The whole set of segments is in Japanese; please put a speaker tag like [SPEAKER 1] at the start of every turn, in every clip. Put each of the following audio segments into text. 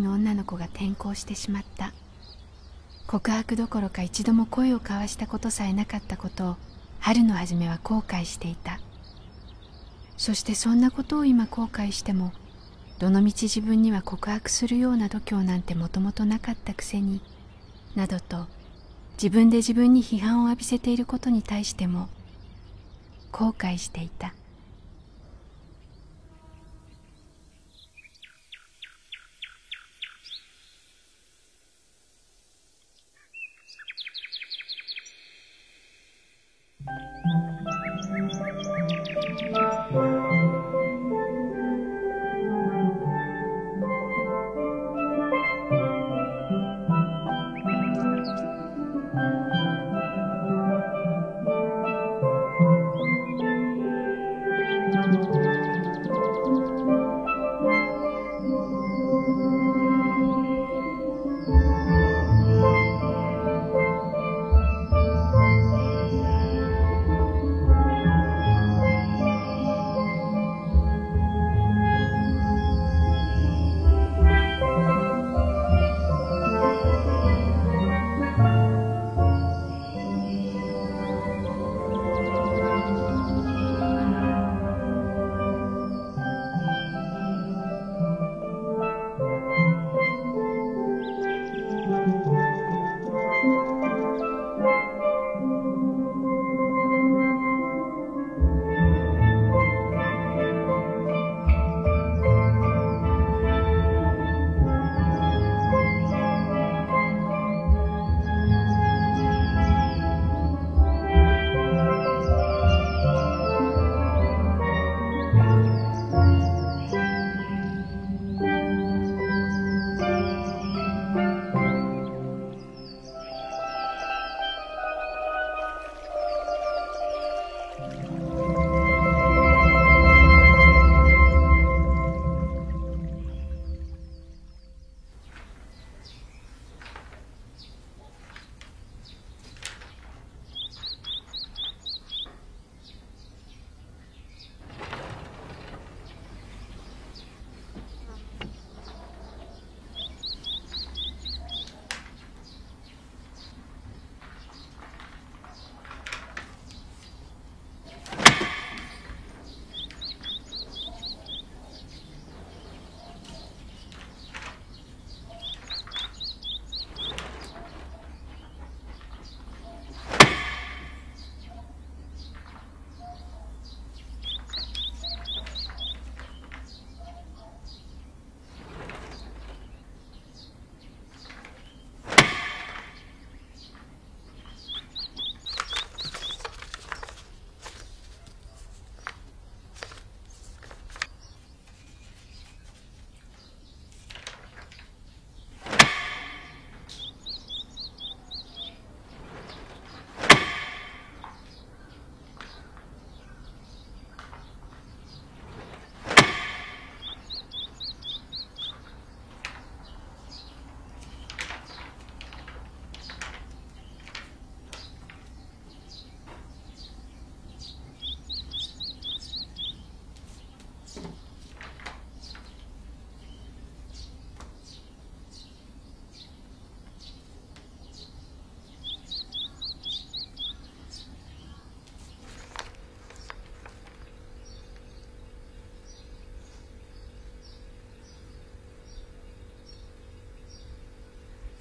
[SPEAKER 1] の女の子が転校してしまった。告白どころか一度も声を交わしたことさえなかったことを春の初めは後悔していた。そしてそんなことを今後悔してもどのみち自分には告白するような度胸なんてもともとなかったくせになどと自分で自分に批判を浴びせていることに対しても後悔していた。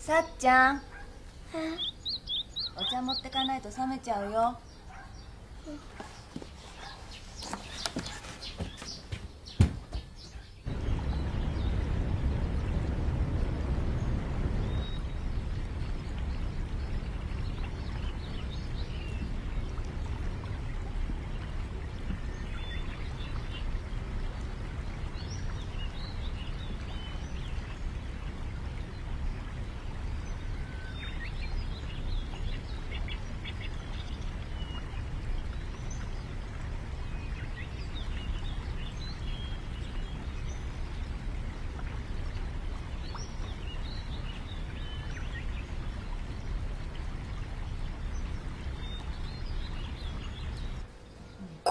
[SPEAKER 2] さっちゃん。お茶持ってかないと冷めちゃうよ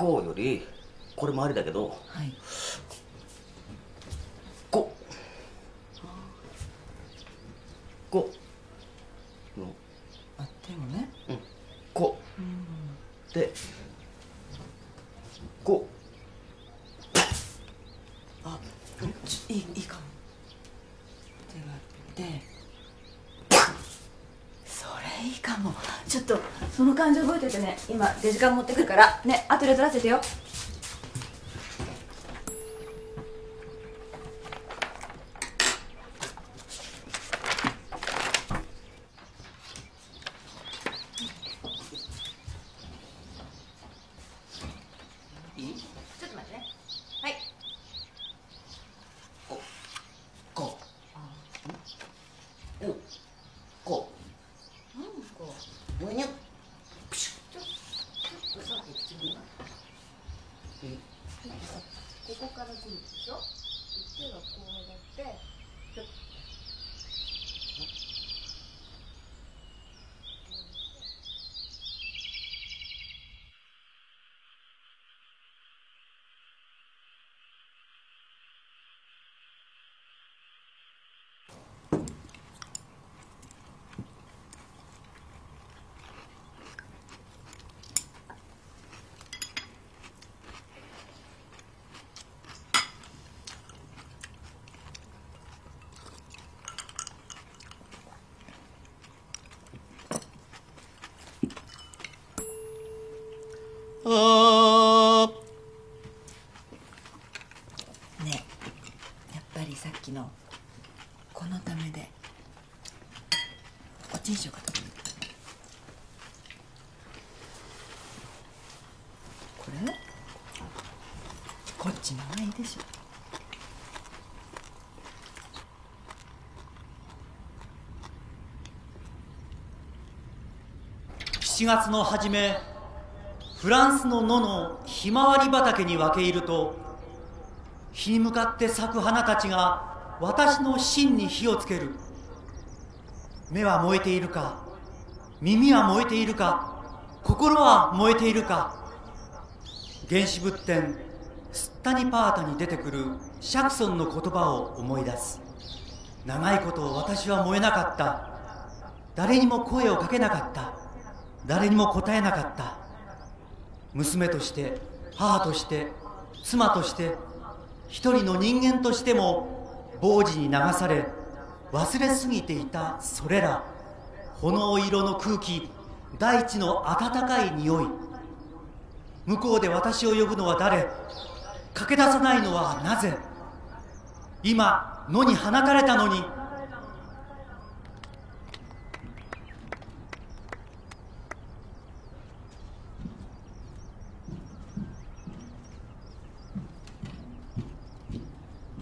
[SPEAKER 3] こうよりこれもありだけど
[SPEAKER 2] はい
[SPEAKER 3] こうでこ
[SPEAKER 2] あちいいいいかも手があってそれいいかもちょっとその感じ覚えててね今デジカメ持ってくるからね後で撮らせてよ
[SPEAKER 3] ういい
[SPEAKER 2] ちょっと待ってねはい
[SPEAKER 3] ここうこ
[SPEAKER 2] なんか
[SPEAKER 3] うむにゅプシ
[SPEAKER 2] ちょっとさこっちに
[SPEAKER 3] ュいい
[SPEAKER 2] ここから来るでしょ手がこうやってちょっと
[SPEAKER 3] あ
[SPEAKER 2] ねやっぱりさっきのこのためでこっちにしようかとこれ。こっちの方がいいでしょ
[SPEAKER 4] 7月の初め。フランスの野のひまわり畑に分け入ると日に向かって咲く花たちが私の心に火をつける。目は燃えているか耳は燃えているか心は燃えているか。原始仏典スッタニパータに出てくるシャクソンの言葉を思い出す。長いこと私は燃えなかった。誰にも声をかけなかった。誰にも答えなかった。娘として母として妻として一人の人間としても傍事に流され忘れすぎていたそれら炎色の空気大地の温かい匂い。向こうで私を呼ぶのは誰？駆け出さないのはなぜ？今野に放たれたのに。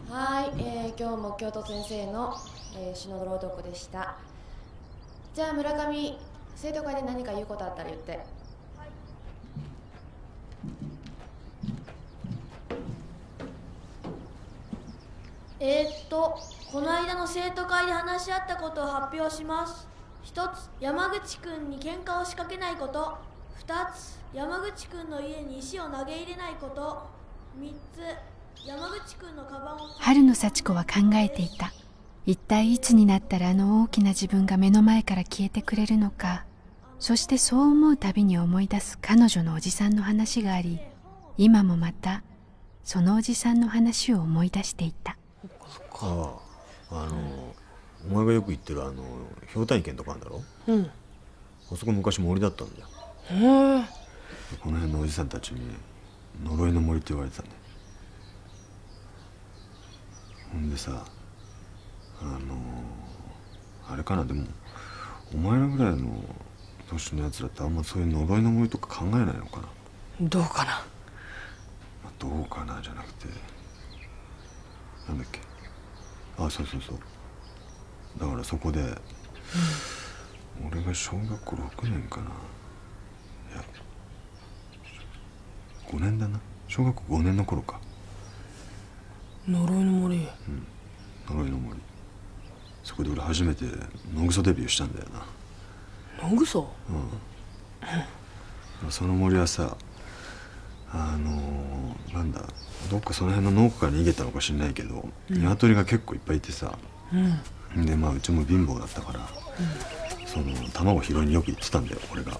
[SPEAKER 5] はい、え今日も京都先生の、えー、篠の朗読でした。じゃあ村上生徒会で何か言うことあったら言って。
[SPEAKER 6] えー、っとこの間の生徒会で話し合ったことを発表します。一つ山口くんに喧嘩を仕掛けないこと。二つ山口くんの家に石を投げ入れないこと。三つ山口くんのカバンを。
[SPEAKER 1] 春の幸子は考えていた一体いつになったらあの大きな自分が目の前から消えてくれるのか。そしてそう思うたびに思い出す彼女のおじさんの話があり今もまたそのおじさんの話を思い出していた。
[SPEAKER 7] あああのお前がよく言ってるあの氷谷県とかあるんだろ？
[SPEAKER 8] うん。
[SPEAKER 7] あそこ昔森だったんだよ。
[SPEAKER 8] へえ。
[SPEAKER 7] この辺のおじさんたちに呪いの森って言われてたんだよ。ほんでさあのあれかな？でもお前らぐらいの年のやつらってあんまそういう呪いの森とか考えないのかな、
[SPEAKER 8] どうかな？
[SPEAKER 7] まあ、どうかなじゃなくて。なんだっけ？あそうそうそう。だからそこで、俺が小学校6年かな。いや5年だな。小学校5年の頃か。
[SPEAKER 8] 呪いの森。
[SPEAKER 7] 呪いの森そこで俺初めて野草デビューしたんだよな。
[SPEAKER 8] 野草？
[SPEAKER 7] その森はさあのーなんだどっかその辺の農家から逃げたのか知んないけど、鶏が結構いっぱいいてさ。
[SPEAKER 8] うん。
[SPEAKER 7] でまあうちも貧乏だったから、その卵拾いによく行ってたんだよ俺が、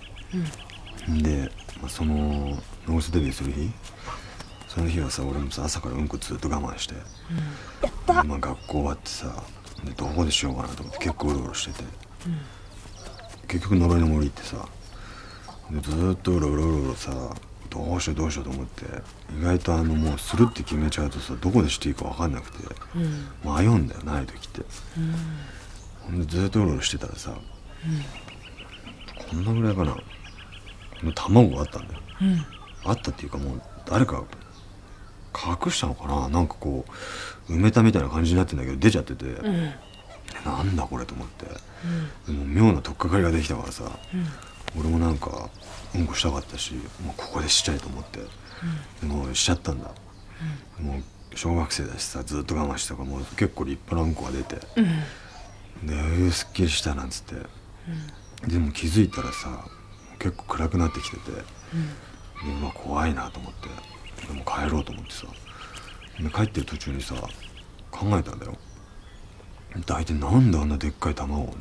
[SPEAKER 7] で、まあ、そのノースデビューする日その日はさ俺もさ朝からうんこずっと我慢して、でまあ、学校終わってさでどこでしようかなと思って結構うろうろしてて、結局呪いの森行ってさでずーっとうろうろうろうろさどうしようどうしようと思って意外とあのもうするって決めちゃうとさどこでしていいか分かんなくて、迷うんだよない時って、ほんでずーっとうろうろしてたらさ、こんなぐらいかな。卵があったんだよ、あったっていうかもう誰か隠したのかな。なんかこう埋めたみたいな感じになってんだけど出ちゃってて、なんだこれと思って、でも妙な取っかかりができたからさ、俺もなんかうんこしたかったしもうここでしちゃえと思って、でもうしちゃったんだ、もう小学生だしさずっと我慢してたからもう結構立派なうんこが出て、でうーすっきりしたなんつって、でも気づいたらさ結構暗くなってきてて、でうわ怖いなと思って。でも帰ろうと思ってさ。で帰ってる途中にさ考えたんだよ。大体なんであんなでっかい卵をね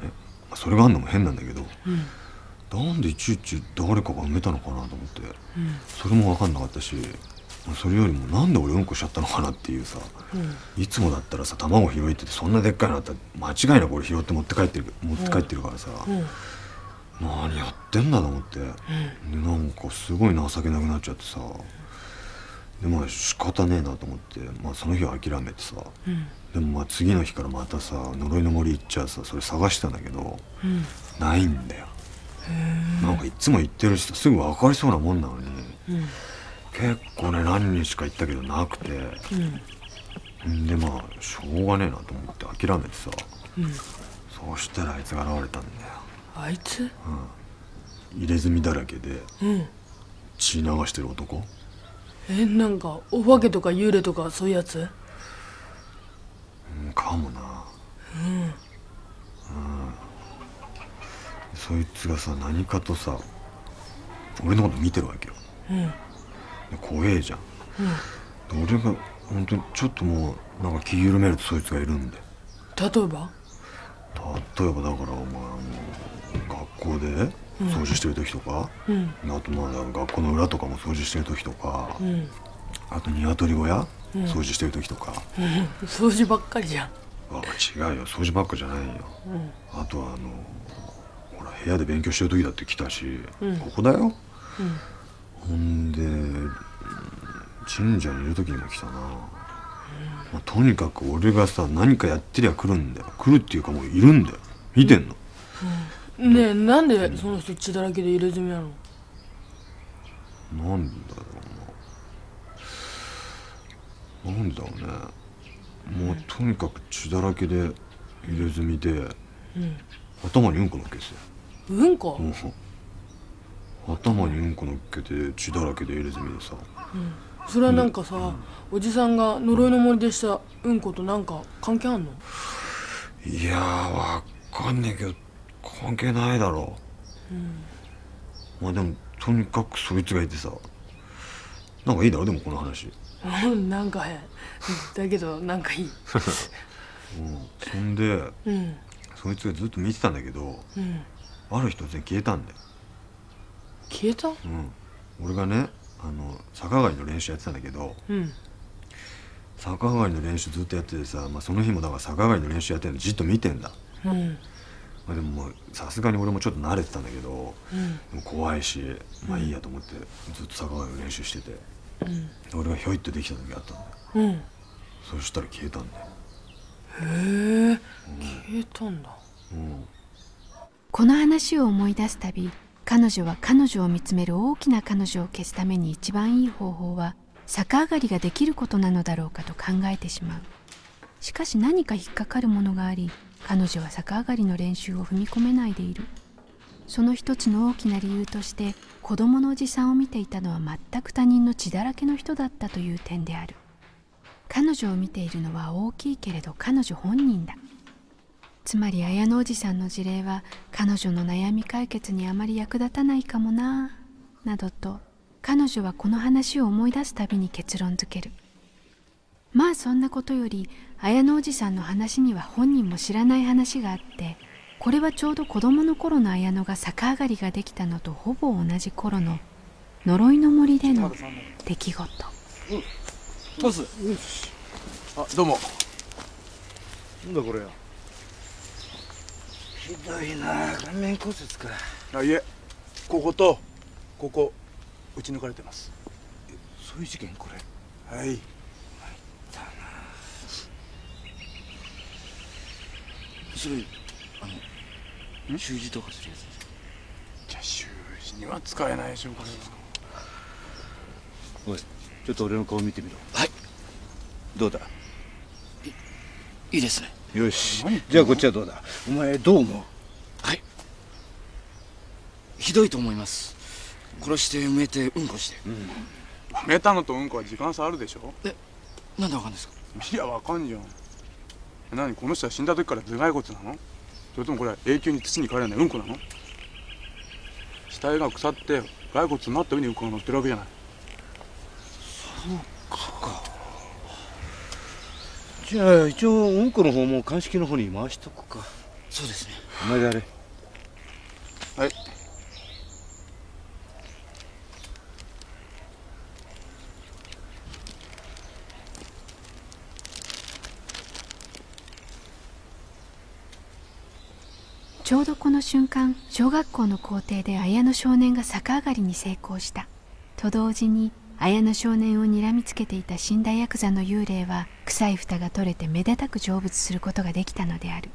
[SPEAKER 7] まあそれがあんのも変なんだけど、なんでいちいち誰かが埋めたのかなと思って、それも分かんなかったしまあそれよりもなんで俺うんこしちゃったのかなっていうさ、いつもだったらさ卵拾いっててそんなでっかいのあったら間違いなく俺拾って持って帰ってる持って帰ってるからさ、何やってんだと思って、でなんかすごい情けなくなっちゃってさでまあ仕方ねえなと思って、まあ、その日は諦めてさ、でもまあ次の日からまたさ呪いの森行っちゃうさそれ探したんだけど、ないんだよ。なんかいつも行ってるしさすぐ分かりそうなもんなのに、結構ね何日か行ったけどなくて、ん。でまあしょうがねえなと思って諦めてさ、そうしたらあいつが現れたんだよ。
[SPEAKER 8] あいつ？
[SPEAKER 7] 入れ墨だらけで
[SPEAKER 8] うん。
[SPEAKER 7] 血流してる男
[SPEAKER 8] えなんかお化けとか幽霊とかそういうやつ？
[SPEAKER 7] うんかもな。うん、そいつがさ何かとさ俺のこと見てるわけよ。
[SPEAKER 8] うん。
[SPEAKER 7] で怖えじゃん、で俺が本当にちょっともうなんか気緩めるとそいつがいるんで。
[SPEAKER 8] 例えば？
[SPEAKER 7] 例えばだからお前あの学校で掃除してる時とか、
[SPEAKER 8] うん。
[SPEAKER 7] あとまあ学校の裏とかも掃除してる時とか、
[SPEAKER 8] うん。
[SPEAKER 7] あと鶏小屋、掃除してる時とか、
[SPEAKER 8] 掃除ばっかりじゃん。
[SPEAKER 7] あ違うよ。掃除ばっかじゃないよ、あとはあのほら部屋で勉強してる時だって来たし、ここだよ、ほんでうん神社にいる時にも来たな、まあ、とにかく俺がさ何かやってりゃ来るんだよ。来るっていうかもういるんだよ。見てんの、
[SPEAKER 8] ねえなんでその人血だらけで入れ墨なの？
[SPEAKER 7] なんだろうな。なんだろうね。もうとにかく血だらけで入れ墨で、頭にうんこのっけて
[SPEAKER 8] うんこ？
[SPEAKER 7] うん。頭にうんこのっけて血だらけで入れ墨でさ。
[SPEAKER 8] それはなんかさ、おじさんが呪いの森でしたうんことなんか関係あんの？
[SPEAKER 7] いやーわかんねえけど関係ないだろ。う、まあでもとにかくそいつがいてさ。なんかいいだろでもこの話。
[SPEAKER 8] うんなんか変だけどなんかいい。
[SPEAKER 7] うんそんで
[SPEAKER 8] うん。
[SPEAKER 7] そいつがずっと見てたんだけど
[SPEAKER 8] うん。
[SPEAKER 7] ある日突然消えたんだよ。
[SPEAKER 8] 消えた？
[SPEAKER 7] うん、俺がねあの逆上がりの練習やってたんだけど
[SPEAKER 8] うん。
[SPEAKER 7] 逆上がりの練習ずっとやっててさ、まあ、その日もだから逆上がりの練習やってるのじっと見てんだ、
[SPEAKER 8] うん
[SPEAKER 7] まあ、でももうさすがに俺もちょっと慣れてたんだけど、
[SPEAKER 8] うん。
[SPEAKER 7] でも怖いしまあいいやと思ってずっと逆上がりの練習してて、俺がひょいってできた時があったんだよ
[SPEAKER 8] うん。
[SPEAKER 7] そしたら消えたんだよ、
[SPEAKER 8] へえ。消えたんだ。
[SPEAKER 7] うん、
[SPEAKER 1] この話を思い出すたび彼女は彼女を見つめる大きな彼女を消すために一番いい方法は逆上がりができることなのだろうかと考えてしまう。しかし何か引っかかるものがあり彼女は逆上がりの練習を踏み込めないでいる。その一つの大きな理由として子供のおじさんを見ていたのは全く他人の血だらけの人だったという点である。彼女を見ているのは大きいけれど彼女本人だ。つまり綾野おじさんの事例は彼女の悩み解決にあまり役立たないかもななどと彼女はこの話を思い出すたびに結論づける。まあそんなことより綾野おじさんの話には本人も知らない話があってこれはちょうど子供の頃の綾乃が逆上がりができたのとほぼ同じ頃の呪いの森での出来事。
[SPEAKER 9] トス。あどうも。
[SPEAKER 10] なんだこれよ。ひどいな顔面骨折か。
[SPEAKER 9] あいえ。こことここ打ち抜かれてます。
[SPEAKER 10] そういう事件これ？
[SPEAKER 9] はい
[SPEAKER 10] それあの習字とかするやつ
[SPEAKER 9] じゃあ習字には使えないでしょこれ
[SPEAKER 10] おいちょっと俺の顔見てみろ。はい。どうだ？いいですね。よし。じゃあこっちはどうだ？お前どう思う？はい。ひどいと思います。殺して埋めてうんこして。
[SPEAKER 9] メタノとうんこは時間差あるでしょ？
[SPEAKER 10] えなんでわかんないですか？
[SPEAKER 9] いやわかんじゃん何この人は死んだ時から頭蓋骨なの？それともこれは永久に土に帰らないうんこなの？死体が腐って骸骨になった上にうんこが乗ってるわけじゃない。
[SPEAKER 10] じゃあ一応うんこの方も鑑識の方に回しとくか。そうですね。お前であれ。
[SPEAKER 9] はい
[SPEAKER 1] ちょうどこの瞬間小学校の校庭で綾乃少年が逆上がりに成功した。と同時に綾乃少年を睨みつけていた死んだヤクザの幽霊は臭い蓋が取れてめでたく成仏することができたのである。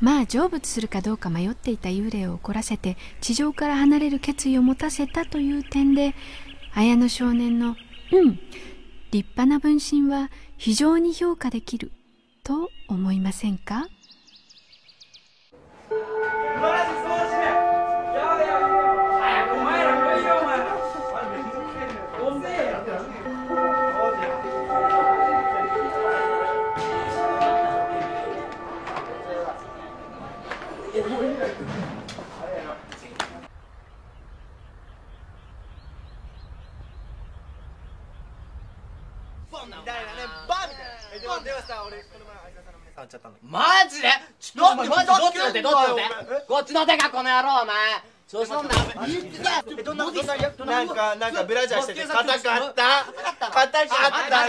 [SPEAKER 1] まあ成仏するかどうか迷っていた幽霊を怒らせて地上から離れる決意を持たせたという点で綾乃少年の「うん立派な分身は非常に評価できる」と思いませんか？
[SPEAKER 11] Quase マジで？ちょっとマジどっちの手どっちの手？こっちの手かこの野郎お前。調子乗んな
[SPEAKER 12] どんなどんななんかなんかブラジャーしてて硬かった？硬かった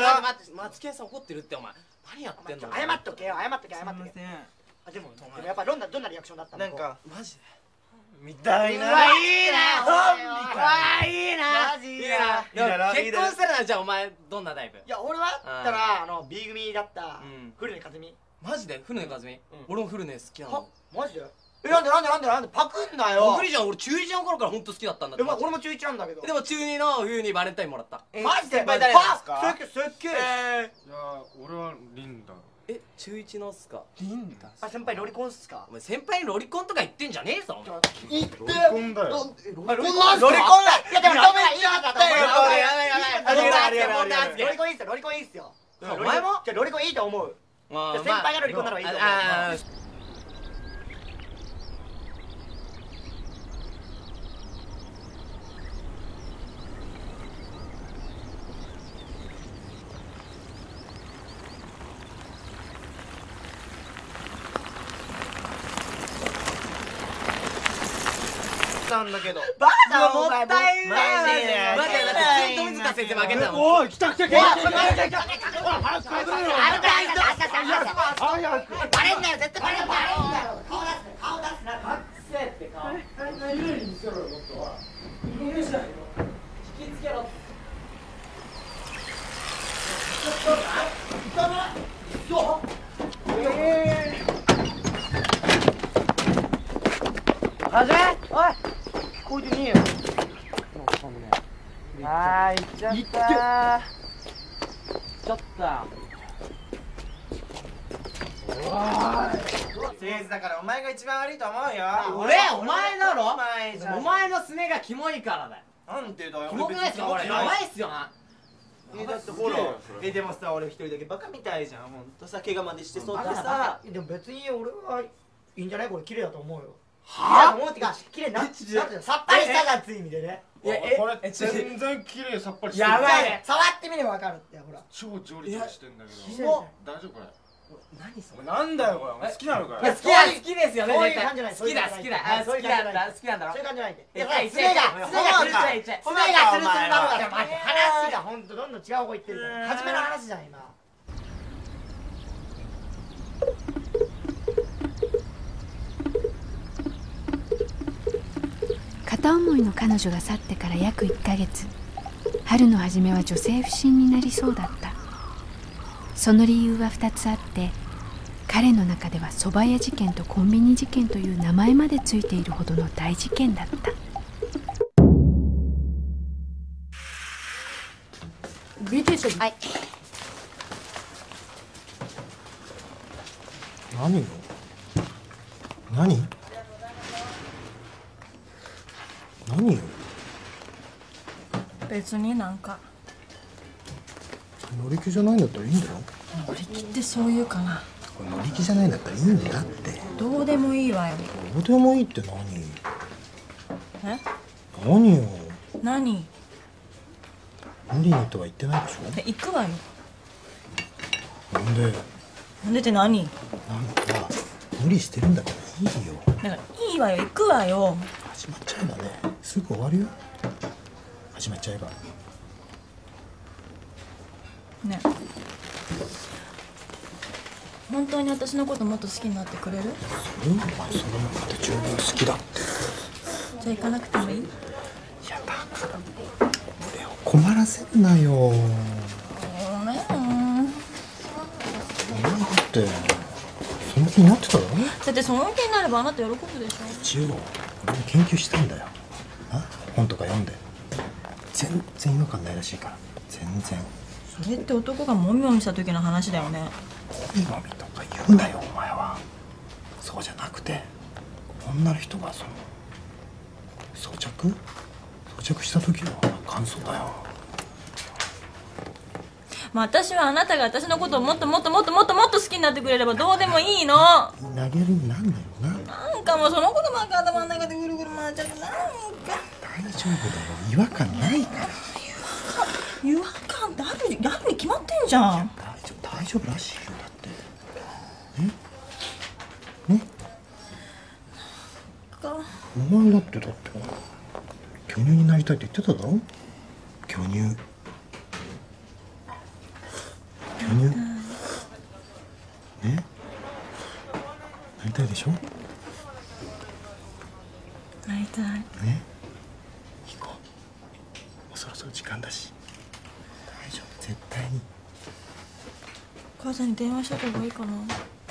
[SPEAKER 12] の？
[SPEAKER 11] 松木さん怒ってるってお前何やってんの？
[SPEAKER 12] 謝っとけよ謝っとけ謝っとけあでもやっぱどんなどんなリアクションだったの？なんか
[SPEAKER 11] マジで。
[SPEAKER 12] みたいな。
[SPEAKER 11] うわいいな
[SPEAKER 12] コンビか
[SPEAKER 11] うわいいな
[SPEAKER 12] マジ
[SPEAKER 11] いいな結婚するならじゃあお前どんなタイプ？
[SPEAKER 12] いや俺はだったらあの B 組だった
[SPEAKER 11] うん。
[SPEAKER 12] 古根和美
[SPEAKER 11] マジで？古根和美俺も古根好きな
[SPEAKER 12] は？
[SPEAKER 11] の
[SPEAKER 12] マジで？えなんで？なんで？なんで？なんで？パクんなよ。
[SPEAKER 11] パクリじゃん。俺中1の頃から本当好きだったんだって。
[SPEAKER 12] えまあ俺も中1なんだけど。
[SPEAKER 11] でも中2の冬にバレンタインもらった。
[SPEAKER 12] マジで？
[SPEAKER 11] 先輩誰なんですか？
[SPEAKER 12] あすっげえすっげえ。
[SPEAKER 7] いや俺はリンダ。
[SPEAKER 11] え中1のっすか？
[SPEAKER 12] リンダあ先輩ロリコンっすか？
[SPEAKER 11] お前先輩にロリコンとか言ってんじゃねえぞ
[SPEAKER 12] 言って
[SPEAKER 7] ロリコンだよ。
[SPEAKER 12] ロリコン
[SPEAKER 11] ロリコン
[SPEAKER 12] ロリコンだいやでも認めいい。かった
[SPEAKER 11] やばいやばいやばい。
[SPEAKER 12] ロリコンいいっすよ。ロリコンいいっすよ。
[SPEAKER 11] お前も
[SPEAKER 12] じゃロリコンいいと思う？先輩がロリコンならいいと思う。
[SPEAKER 11] ああ。
[SPEAKER 12] なんだけど。
[SPEAKER 11] バカ
[SPEAKER 12] もったいない。
[SPEAKER 11] マジで
[SPEAKER 12] おい来た来た来た来た来た来た来た。バレんなよ絶対バレんなよ顔出す顔出すな隠せって顔はじめおい。聞こえてね。えよあー行っちゃった。ちょっと。
[SPEAKER 13] 誠実だからお前が一番悪いと思うよ
[SPEAKER 11] 俺お前だろ
[SPEAKER 13] お前じゃ
[SPEAKER 11] お前のすねがキモいからだよ
[SPEAKER 13] なんでだよ
[SPEAKER 11] キモくないっすか俺やばいっすよな
[SPEAKER 13] えだってほらえでもさ俺一人だけバカみたいじゃんほんとさ怪我までしてそうってさ
[SPEAKER 12] でも別に俺はいいんじゃないこれ綺麗だと思うよ
[SPEAKER 13] は？
[SPEAKER 12] 綺麗だと思うってか綺麗になっさっぱりしたがつい意味でね。
[SPEAKER 11] いやえ
[SPEAKER 7] これ全然綺麗さっぱりしてる。
[SPEAKER 11] やばい。
[SPEAKER 12] 触ってみればわかるってほら。
[SPEAKER 7] 超上立してんだけど。大丈夫これ
[SPEAKER 13] 何それ
[SPEAKER 12] なんだよこれ。好きなのかよ。
[SPEAKER 11] 好きだ好きですよね
[SPEAKER 13] そういう感じじゃない。
[SPEAKER 11] 好きだ好きだ。あ好きなんだ。好きなんだ。ろ
[SPEAKER 13] そういう感じじゃないんで
[SPEAKER 11] いや
[SPEAKER 13] いや
[SPEAKER 11] いやいや
[SPEAKER 13] 爪が爪がつるつるつるつるなのが話が本当どんどん違う方向行ってるから。初めの話じゃん今
[SPEAKER 1] 片思いの彼女が去ってから約1ヶ月。春の初めは女性不信になりそうだった。その理由は2つあって彼の中では蕎麦屋事件とコンビニ事件という名前までついているほどの大事件だった。
[SPEAKER 8] ビティショ
[SPEAKER 2] はい。
[SPEAKER 14] 何よ何？何よ？
[SPEAKER 15] 別になんか。
[SPEAKER 14] 乗り気じゃないんだったらいいんだよ。
[SPEAKER 15] 乗り気ってそういうかな。
[SPEAKER 14] 乗り気じゃないんだったらいいんだって。
[SPEAKER 15] どうでもいいわよ。
[SPEAKER 14] どうでもいいって何？
[SPEAKER 15] え？
[SPEAKER 14] 何よ？
[SPEAKER 15] 何？
[SPEAKER 14] 無理にとは言ってないでしょ？
[SPEAKER 15] え行くわよ。
[SPEAKER 14] なんで？
[SPEAKER 15] なんでって何？
[SPEAKER 14] なんか無理してるんだからいいよ。
[SPEAKER 15] だからいいわよ行くわよ
[SPEAKER 14] 始まっちゃえばね。すぐ終わるよ。始まっちゃえば。
[SPEAKER 15] ね。本当に私のこともっと好きになってくれる？
[SPEAKER 14] それお前それもまた十分好きだ。って
[SPEAKER 15] じゃあ行かなくてもいい？
[SPEAKER 14] 困らせるなよ。お
[SPEAKER 15] ごめん
[SPEAKER 14] 前だってその気になってただろ？
[SPEAKER 15] だってその気になればあなた喜ぶでしょ。
[SPEAKER 14] 一応研究したんだよ。な本とか読んで。全然違和感ないらしいから。全然。
[SPEAKER 15] それって男がもみもみした時の話だよね。
[SPEAKER 14] もみもみとか言うなよお前は。そうじゃなくて女の人がその装着？装着した時の感想だよ
[SPEAKER 15] まあ私はあなたが私のことをもっともっともっともっともっと好きになってくれればどうでもいいの。
[SPEAKER 14] 投げるになんだよな。
[SPEAKER 15] なんかもうそのことばっか頭の中でぐるぐる回っちゃって。なんか。
[SPEAKER 14] 大丈夫だよ。違和感ないから。
[SPEAKER 15] 違和感ってあるあるに決まってんじゃん。
[SPEAKER 14] 大丈夫らしいよ。だって。
[SPEAKER 15] か。
[SPEAKER 14] お前だってだって巨乳になりたいって言ってただろ？巨乳巨乳ね。なりたいでしょ？
[SPEAKER 15] なりたい。
[SPEAKER 14] ね。行こう。もうそろそろ時間だし。大丈夫。絶対に。い
[SPEAKER 15] お母さんに電話した方がいいかな。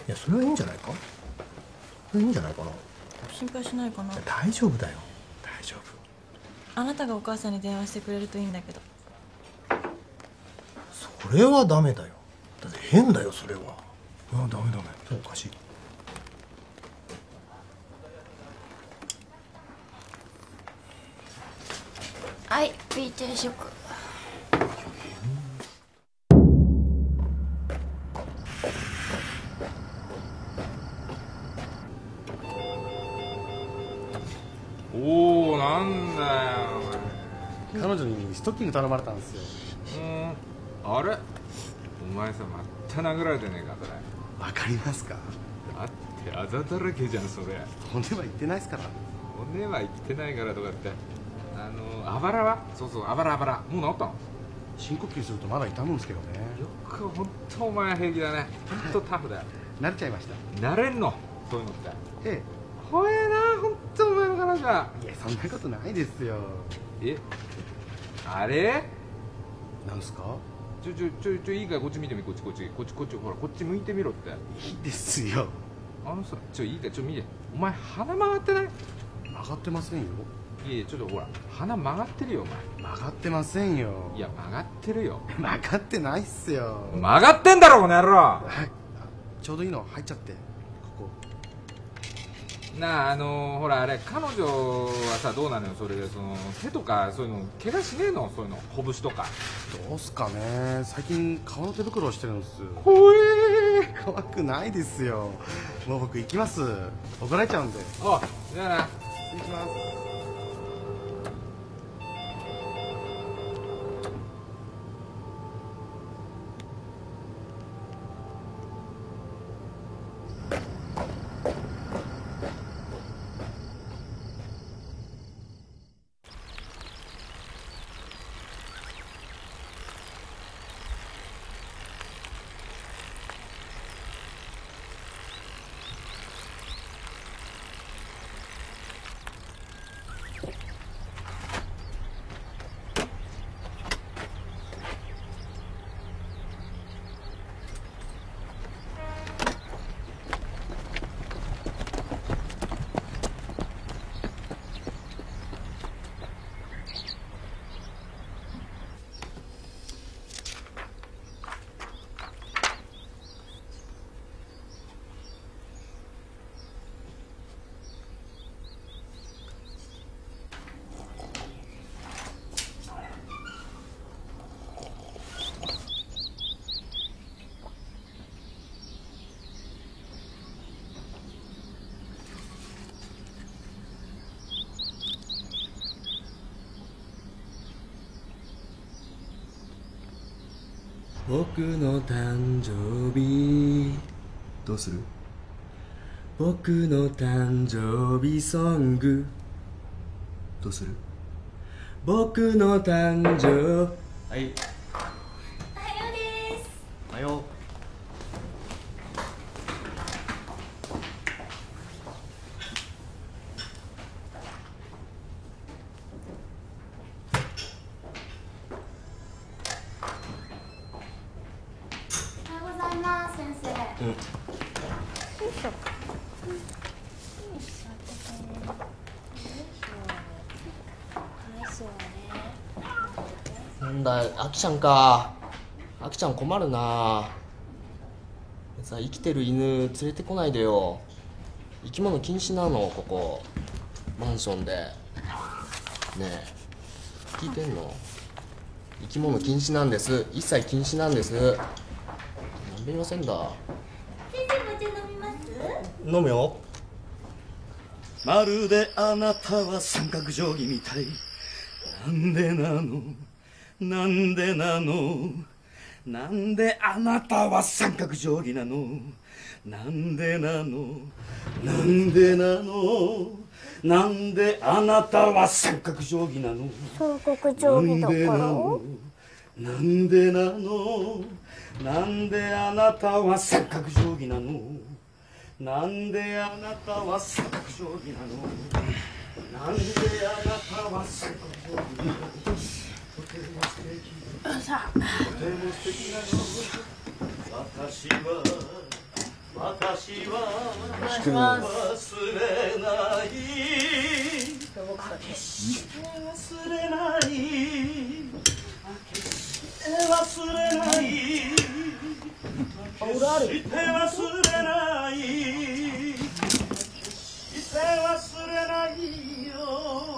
[SPEAKER 14] やそれはいいんじゃないか？それいいんじゃないかな？
[SPEAKER 15] 心配しないかな。
[SPEAKER 14] 大丈夫だよ。大丈夫。
[SPEAKER 15] あなたがお母さんに電話してくれるといいんだけど。
[SPEAKER 14] それはダメだよだって変だよそれは。あダメダメ。おかしい。
[SPEAKER 2] はい B 定食
[SPEAKER 9] おおなんだよ
[SPEAKER 16] 彼女にストッキング頼まれたんですよ。
[SPEAKER 9] うん。あれ？お前さまた殴られてねえかそれ。
[SPEAKER 16] わかりますか？
[SPEAKER 9] だってあざだらけじゃんそれ。
[SPEAKER 16] 骨は言ってないですから。
[SPEAKER 9] 骨は言ってないからとかって。あのあばらは？そうそうあばらあばら。もう治ったの？
[SPEAKER 16] 深呼吸するとまだ痛むんですけどね。
[SPEAKER 9] よく本当お前平気だね。本当タフだよ。
[SPEAKER 16] 慣れちゃいました。
[SPEAKER 9] 慣れんの？そういうのって。
[SPEAKER 16] え
[SPEAKER 9] 怖えな本当お前の彼女は。い
[SPEAKER 16] やそんなことないですよ。
[SPEAKER 9] え？あれ？
[SPEAKER 16] なんすか？
[SPEAKER 9] ちょちょちょちょいいかいこっち見てみこっちこっちこっちこっちほらこっち向いてみろって。
[SPEAKER 16] いいですよ。
[SPEAKER 9] あのさちょいいかいちょ見て。お前鼻曲がってない？
[SPEAKER 16] 曲がってませんよ。
[SPEAKER 9] いやちょっとほら鼻曲がってるよお前。
[SPEAKER 16] 曲がってませんよ。
[SPEAKER 9] いや曲がってるよ。
[SPEAKER 16] 曲がってないっすよ。
[SPEAKER 9] 曲がってんだろこの野郎。
[SPEAKER 16] はい。ちょうどいいの入っちゃって。こ
[SPEAKER 9] なああのーほらあれ彼女はさどうなのよそれでその手とかそういうの怪我しねえの？そういうの拳とか。
[SPEAKER 16] こどうすかね。最近革の手袋をしてるんです
[SPEAKER 9] 怖
[SPEAKER 16] え怖くないですよ。もう僕行きます。怒られちゃうんで。
[SPEAKER 9] あじゃあな。
[SPEAKER 16] 失礼します
[SPEAKER 17] 僕の誕生日。どうする？僕の誕生日ソング。どうする？僕の誕生はい
[SPEAKER 18] おはようです
[SPEAKER 17] おはよ
[SPEAKER 18] おはようございます先生
[SPEAKER 17] う、うん、
[SPEAKER 18] よいしょうんよいしょよいしょよいしょ
[SPEAKER 11] なんだあきちゃんか。あきちゃん困るな。さ生きてる犬連れてこないでよ。生き物禁止なのここ。マンションで。ねえ。聞いてんの？生き物禁止なんです。一切禁止なんです。何べん言わせんだ。
[SPEAKER 18] 先生お茶飲みます？
[SPEAKER 17] 飲むよ。
[SPEAKER 10] まるであなたは三角定規みたい。なんでなの？なんでなの？なんであなたは三角定規なの？なんでなの？なんでなの？なんであなたは三角定規なの？
[SPEAKER 18] 三角定規だから
[SPEAKER 10] なんでなの？なんであなたは三角定規なの？なんであなたは三角定規なの？なんであなたは三角定規なの？私は私は忘れない決して忘れない忘れない決して忘れない決して忘れないよ。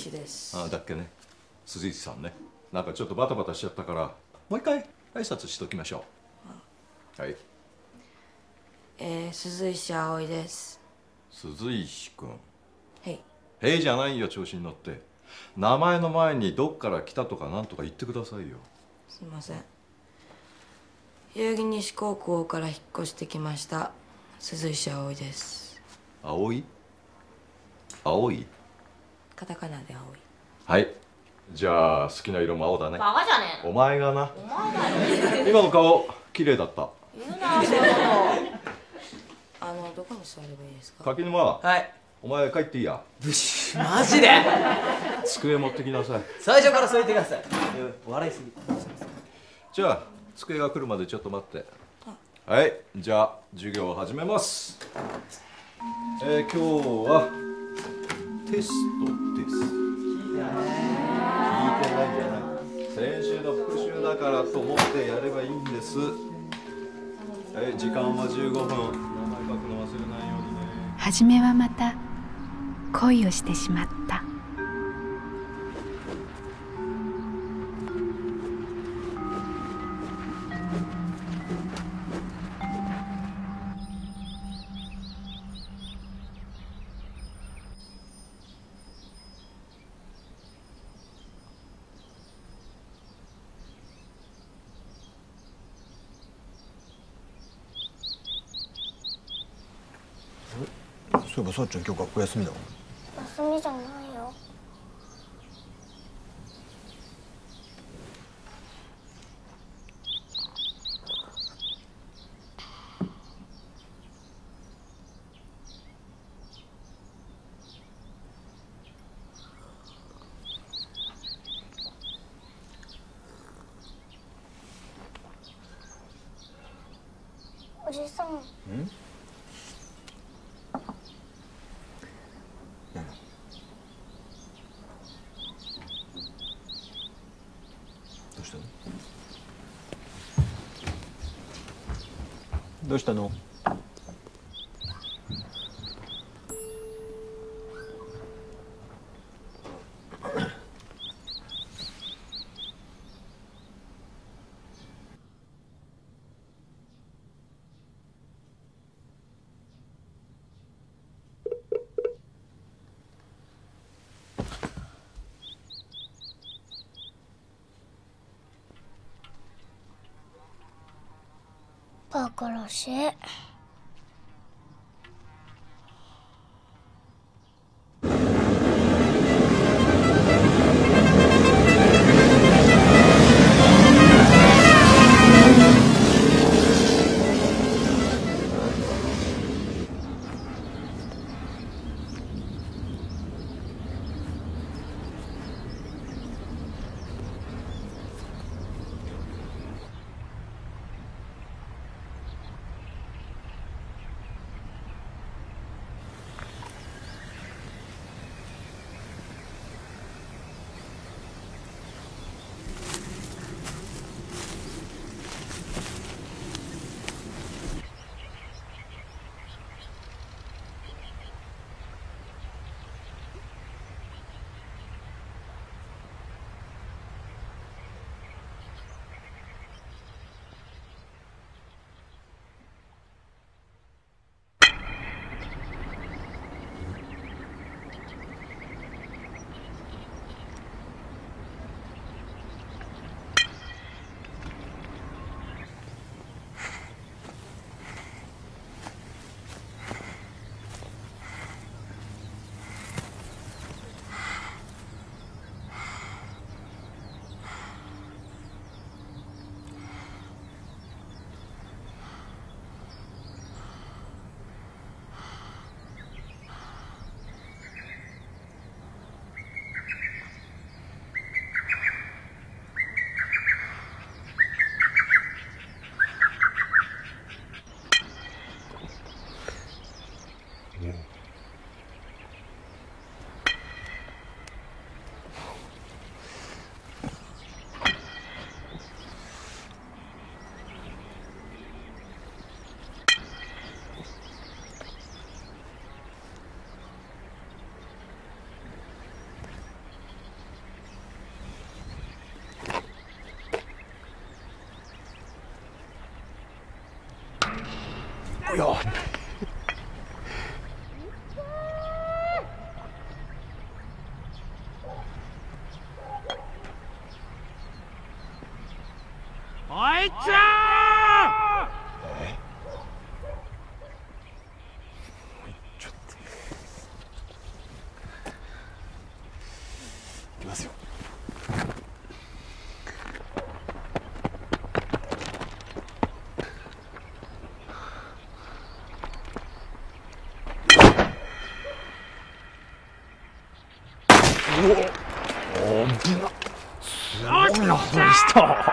[SPEAKER 5] 石です。
[SPEAKER 19] あだっけね。鈴石さんね。なんかちょっとバタバタしちゃったからもう一回挨拶しときましょう。はい。
[SPEAKER 5] えー、鈴石葵です。
[SPEAKER 19] 鈴石君。
[SPEAKER 5] はい。
[SPEAKER 19] へいじゃないよ調子に乗って。名前の前にどっから来たとかなんとか言ってくださいよ。
[SPEAKER 5] すいません。代々木西高校から引っ越してきました鈴石葵です。
[SPEAKER 19] 葵？葵？
[SPEAKER 5] カタカナで葵
[SPEAKER 19] はい。じゃあ好きな色も青だね。
[SPEAKER 15] バカじゃねえ。
[SPEAKER 19] お前がな。
[SPEAKER 15] お前だよ。
[SPEAKER 19] 今の顔綺麗だった。
[SPEAKER 5] 言うなそういうことあのどこに座ればいいですか？
[SPEAKER 19] 柿沼。はい。お前帰っていいや？
[SPEAKER 13] マジで？
[SPEAKER 19] 机持ってきなさい。
[SPEAKER 13] 最初からそう言ってください。笑いすぎ。
[SPEAKER 19] じゃあ机が来るまでちょっと待って。はい。じゃあ授業を始めます。えー、今日はテストです。聞いてないんじゃない。先週の復習だからと思ってやればいいんです。はい時間は15分。名前書くの忘れないようにね。
[SPEAKER 1] 初めはまた恋をしてしまった。
[SPEAKER 7] そういえばさっちゃん今日学校休みだわ
[SPEAKER 18] 休みじゃないよ
[SPEAKER 20] うんどうしたのどうし
[SPEAKER 18] からし
[SPEAKER 7] よや
[SPEAKER 21] おいちゃ
[SPEAKER 7] いきますよおお危なすごいな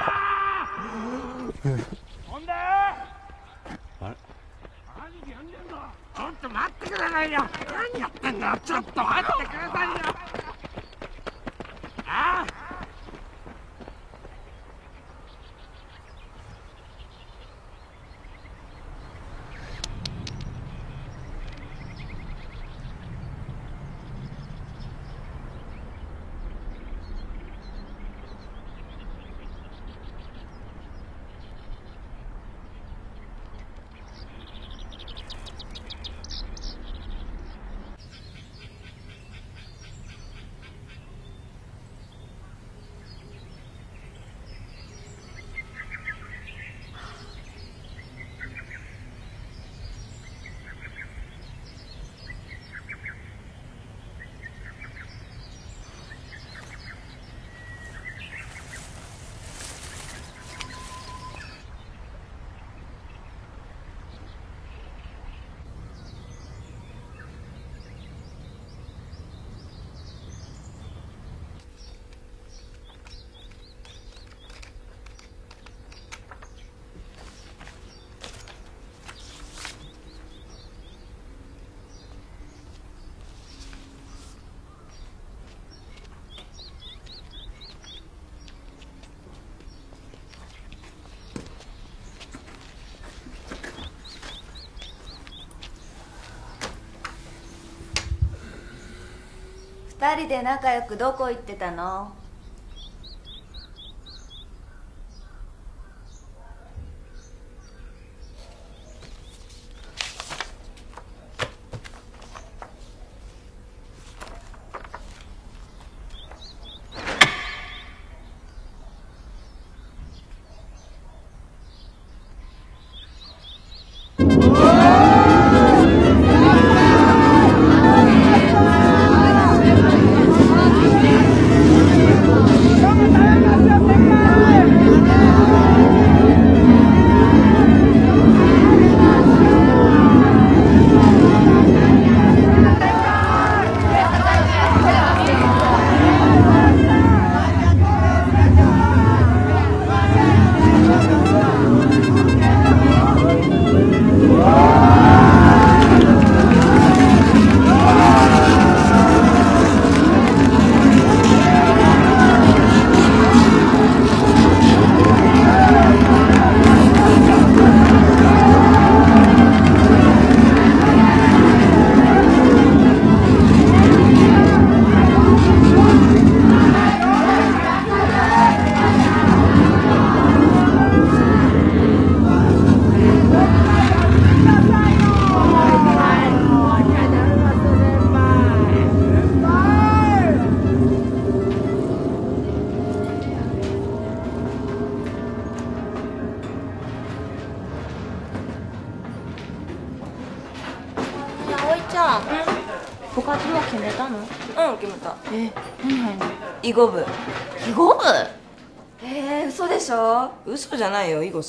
[SPEAKER 2] 2人で仲良くどこ行ってたの？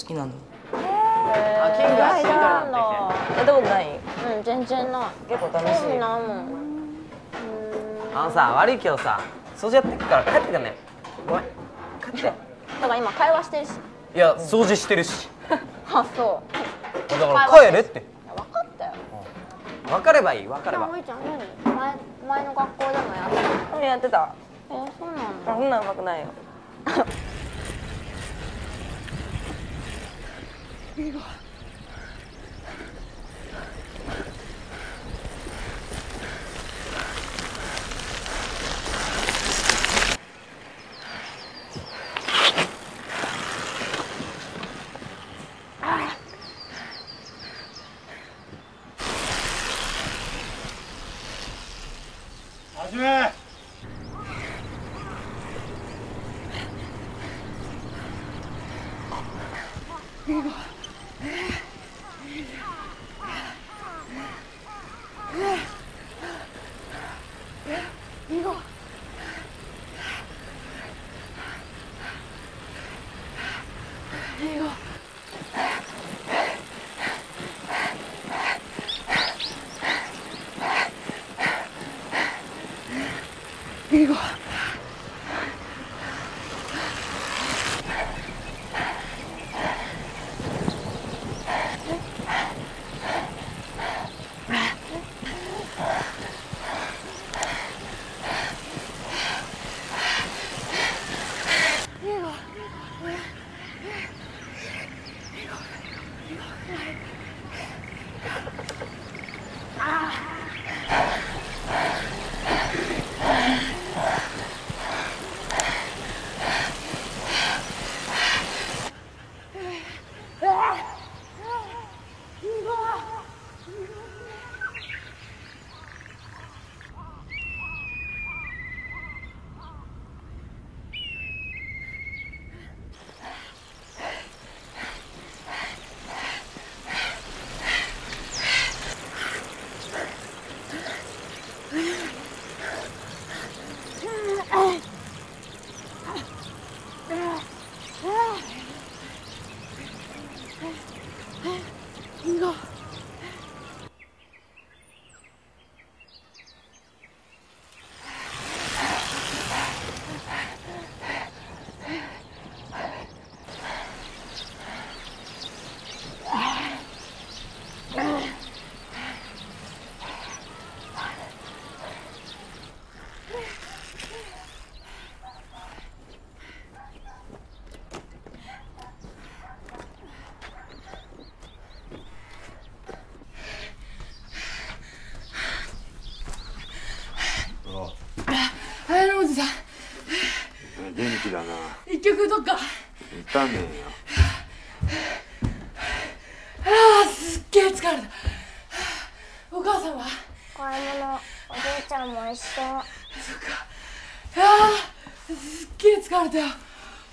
[SPEAKER 22] きなの。
[SPEAKER 23] あ
[SPEAKER 22] 剣が好きだ
[SPEAKER 23] なんだ
[SPEAKER 22] やったことない？
[SPEAKER 23] うん全然ない。
[SPEAKER 22] 結構楽しい。
[SPEAKER 23] ないもん。
[SPEAKER 11] あのさ悪いけどさ掃除やってくから帰ってくんねごめん。帰って。
[SPEAKER 23] だから今会話してるし。
[SPEAKER 11] いや掃除してるし。
[SPEAKER 23] あそう。
[SPEAKER 11] だから帰れって。
[SPEAKER 23] 分かったよ。
[SPEAKER 11] 分かればいい分かれば。
[SPEAKER 23] 葵ちゃん何前前の学校でもやって
[SPEAKER 22] うんやってた。
[SPEAKER 23] えそうなんだ。
[SPEAKER 22] そんなんうまくないよ
[SPEAKER 24] はじ
[SPEAKER 7] 元気だな。
[SPEAKER 8] 一曲どっか。
[SPEAKER 7] 打たねえよ。
[SPEAKER 8] ああすっげえ疲れた。お母さんは？
[SPEAKER 18] 買い物おじいちゃんも一緒。
[SPEAKER 8] ああすっげえ疲れたよ。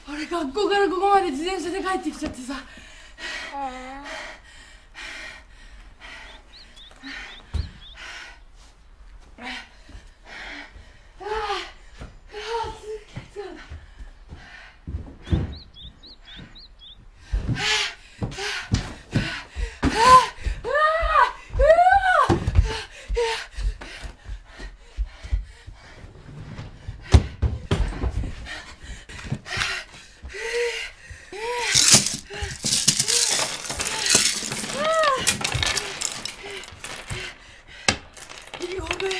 [SPEAKER 8] 俺学校からここまで自転車で帰ってきちゃってさ。ああああすっげえ疲れたああうわあうわごめん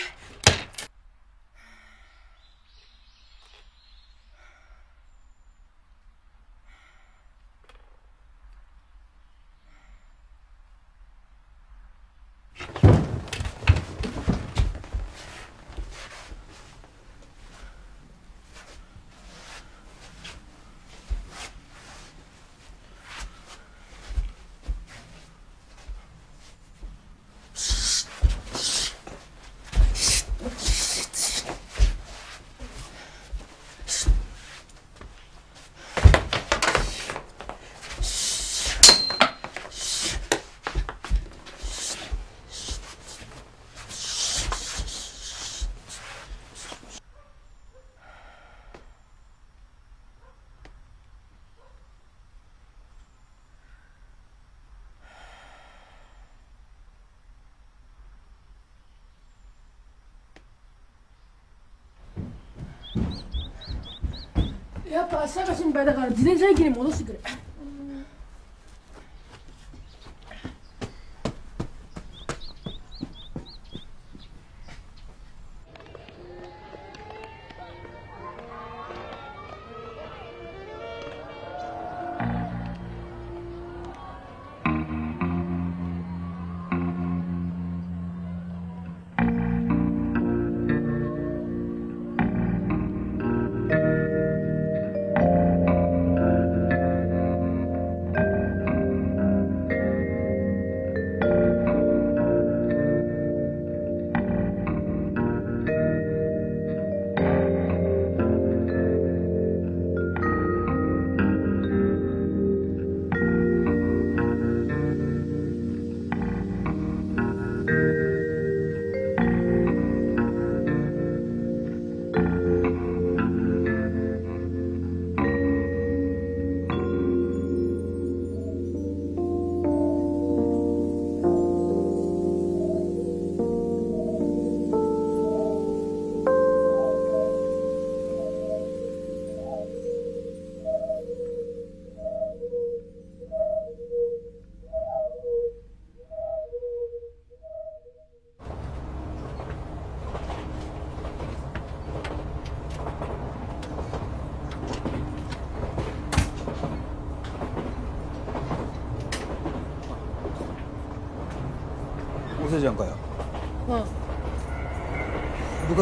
[SPEAKER 8] やっぱ明日が心配だから自転車駅に戻してくれ。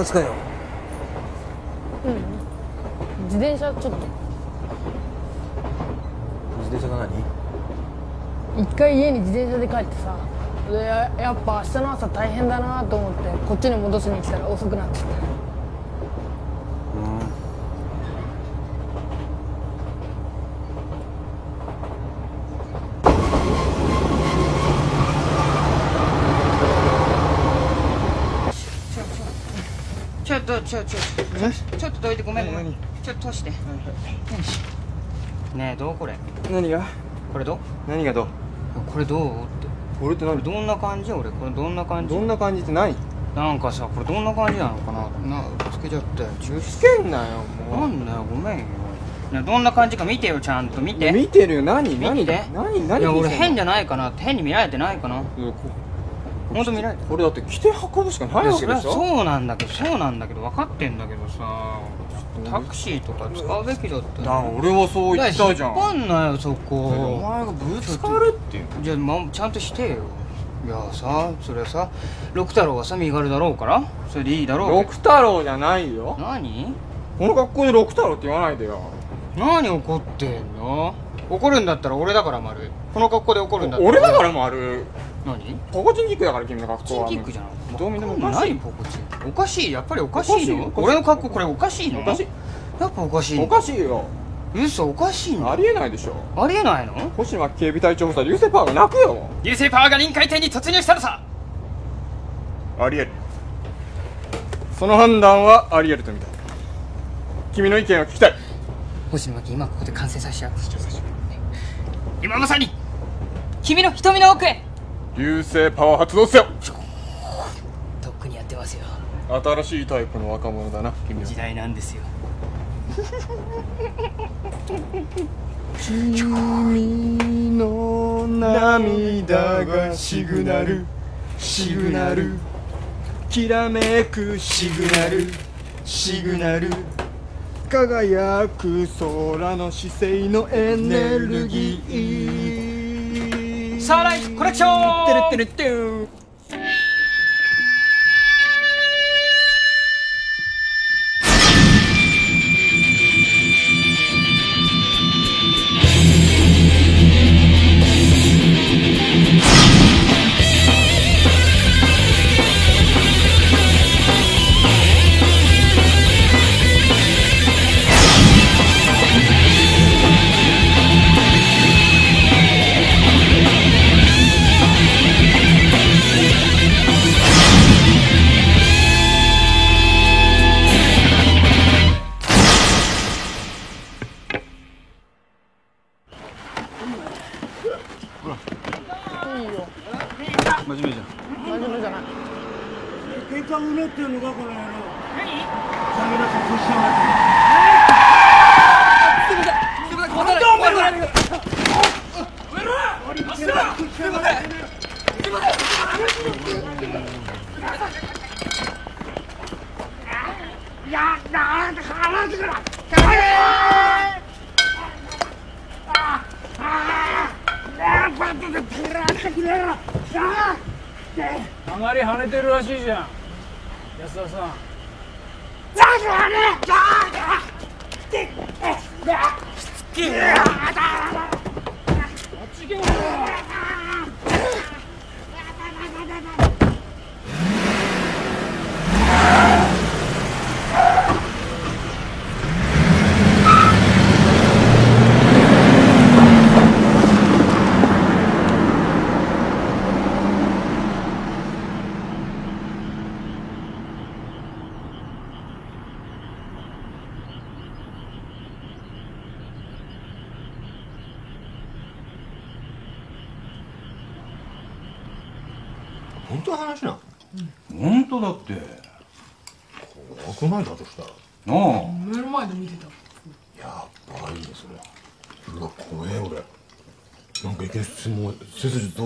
[SPEAKER 8] うん
[SPEAKER 25] 部活かよ。
[SPEAKER 8] うん。自転車ちょっと。
[SPEAKER 25] 自転車が何？
[SPEAKER 8] 一回家に自転車で帰ってさでややっぱ明日の朝大変だなと思ってこっちに戻しに来たら遅くなっちゃった
[SPEAKER 26] ちょっとちょちょちょっとどいてごめんごめん。ちょっと通して。よし？ねえどうこれ？
[SPEAKER 25] 何が？
[SPEAKER 26] これどう？
[SPEAKER 25] 何がどう？
[SPEAKER 26] これどう？って。
[SPEAKER 25] これって何？
[SPEAKER 26] どんな感じ？俺これどんな感じ？
[SPEAKER 25] どんな感じって何
[SPEAKER 26] なんかさこれどんな感じなのかな？なつけちゃったよ中
[SPEAKER 25] つけんなよもう。
[SPEAKER 26] なんだよごめんよ。ねどんな感じか見てよちゃんと見て。
[SPEAKER 25] 見てるよ。何？何何？何
[SPEAKER 26] いや俺変じゃないかな。変に見られてないかな本当見られて
[SPEAKER 25] これだって着て運ぶしかないわけでしょ？
[SPEAKER 26] そうなんだけどそうなんだけど分かってんだけどさ。タクシーとか使うべきだったよ
[SPEAKER 25] 俺はそう言ったじゃん。
[SPEAKER 26] 引っ張んなよそこ。
[SPEAKER 25] お前がぶつかるっていう。
[SPEAKER 26] じゃあ、ま、ちゃんとしてよ。いやさそれはさ六太郎がさ身軽だろうから。それでいいだろう。
[SPEAKER 25] 六太郎じゃないよ。
[SPEAKER 26] 何？
[SPEAKER 25] この学校で六太郎って言わないでよ。
[SPEAKER 26] 何怒ってんの？怒るんだったら俺だから丸この格好で怒るんだったら。
[SPEAKER 25] 俺だから丸
[SPEAKER 26] 何？
[SPEAKER 25] ポコチンキックだから君の学校は。
[SPEAKER 26] チンキックじゃん
[SPEAKER 25] どう見てもおかしい。
[SPEAKER 26] 何ポコチン。おかしい。やっぱりおかしいの俺の格好これおかしいの？
[SPEAKER 25] おかしい。
[SPEAKER 26] やっぱおかしいの？
[SPEAKER 25] おかしいよ。
[SPEAKER 26] 嘘おかしいの？
[SPEAKER 25] ありえないでしょ。
[SPEAKER 26] ありえないの？
[SPEAKER 25] 星野警備隊長補佐流星パワーが泣くよ。
[SPEAKER 26] 流星パワーが臨界点に突入したのさ。
[SPEAKER 25] ありえる。その判断はありえると見た。君の意見を聞きたい。
[SPEAKER 26] 星野真希今ここで完成させちゃう今まさに。君の瞳の奥へ。
[SPEAKER 25] 流星パワー発動せよ。
[SPEAKER 26] とっくにやってますよ。
[SPEAKER 25] 新しいタイプの若者だな君は。
[SPEAKER 26] 時代なんですよ。
[SPEAKER 25] 君の涙がシグナル。シグナル。きらめくシグナル。シグナル輝く空の姿勢のエネルギー。
[SPEAKER 26] サーライトコレクション。
[SPEAKER 25] てるてるてる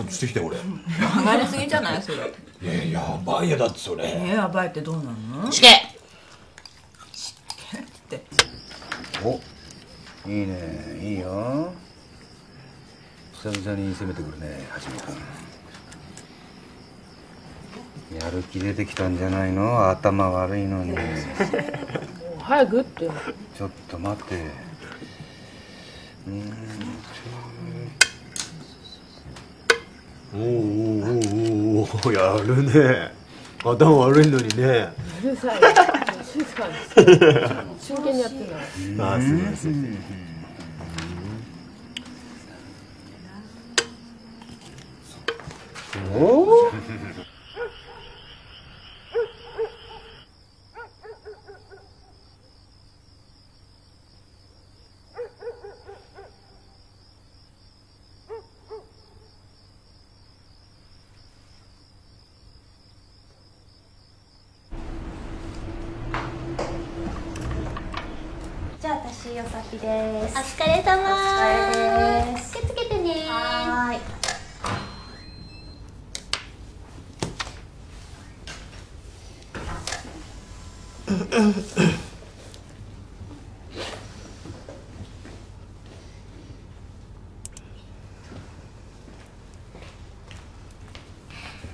[SPEAKER 27] して
[SPEAKER 7] きて俺い
[SPEAKER 2] 上がりすぎじゃないそれ
[SPEAKER 7] ややばいやだってそれ
[SPEAKER 2] えやばいってどうなんの
[SPEAKER 28] 死刑
[SPEAKER 2] って
[SPEAKER 29] おいいねいいよ久々に攻めてくるねはじめ君やる気出てきたんじゃないの頭悪いのに
[SPEAKER 8] 早くって
[SPEAKER 29] ちょっと待ってうん
[SPEAKER 7] おおおおおおやるね頭悪いのにね
[SPEAKER 8] うるさい静かに真剣にやってんだから
[SPEAKER 7] あすみませんお
[SPEAKER 30] じゃあ私よさぴです。
[SPEAKER 31] お疲れ様。
[SPEAKER 30] お疲れです。
[SPEAKER 31] 気をつけてね。
[SPEAKER 30] はーい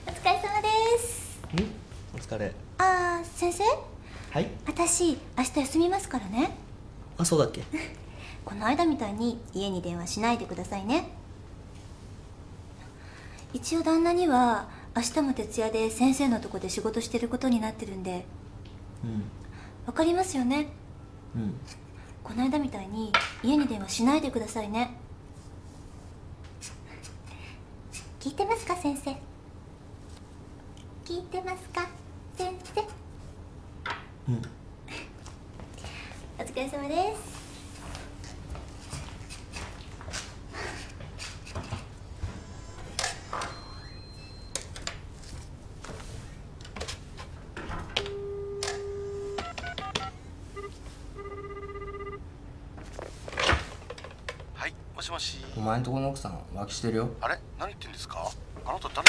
[SPEAKER 31] お疲れ様です
[SPEAKER 17] お疲れ
[SPEAKER 31] あー先生
[SPEAKER 14] はい
[SPEAKER 31] 私明日休みますからね
[SPEAKER 14] あそうだっけ？
[SPEAKER 31] この間みたいに家に電話しないでくださいね。一応旦那には明日も徹夜で先生のとこで仕事してることになってるんで。
[SPEAKER 14] うん。
[SPEAKER 31] わかりますよね？
[SPEAKER 14] うん。
[SPEAKER 31] この間みたいに家に電話しないでくださいね。聞いてますか先生？聞いてますか先生？
[SPEAKER 14] うん
[SPEAKER 31] れ様です。
[SPEAKER 32] はいもしもし。
[SPEAKER 25] お前んとこの奥さん浮気してるよ。
[SPEAKER 32] あれ？何言ってんですかあなた誰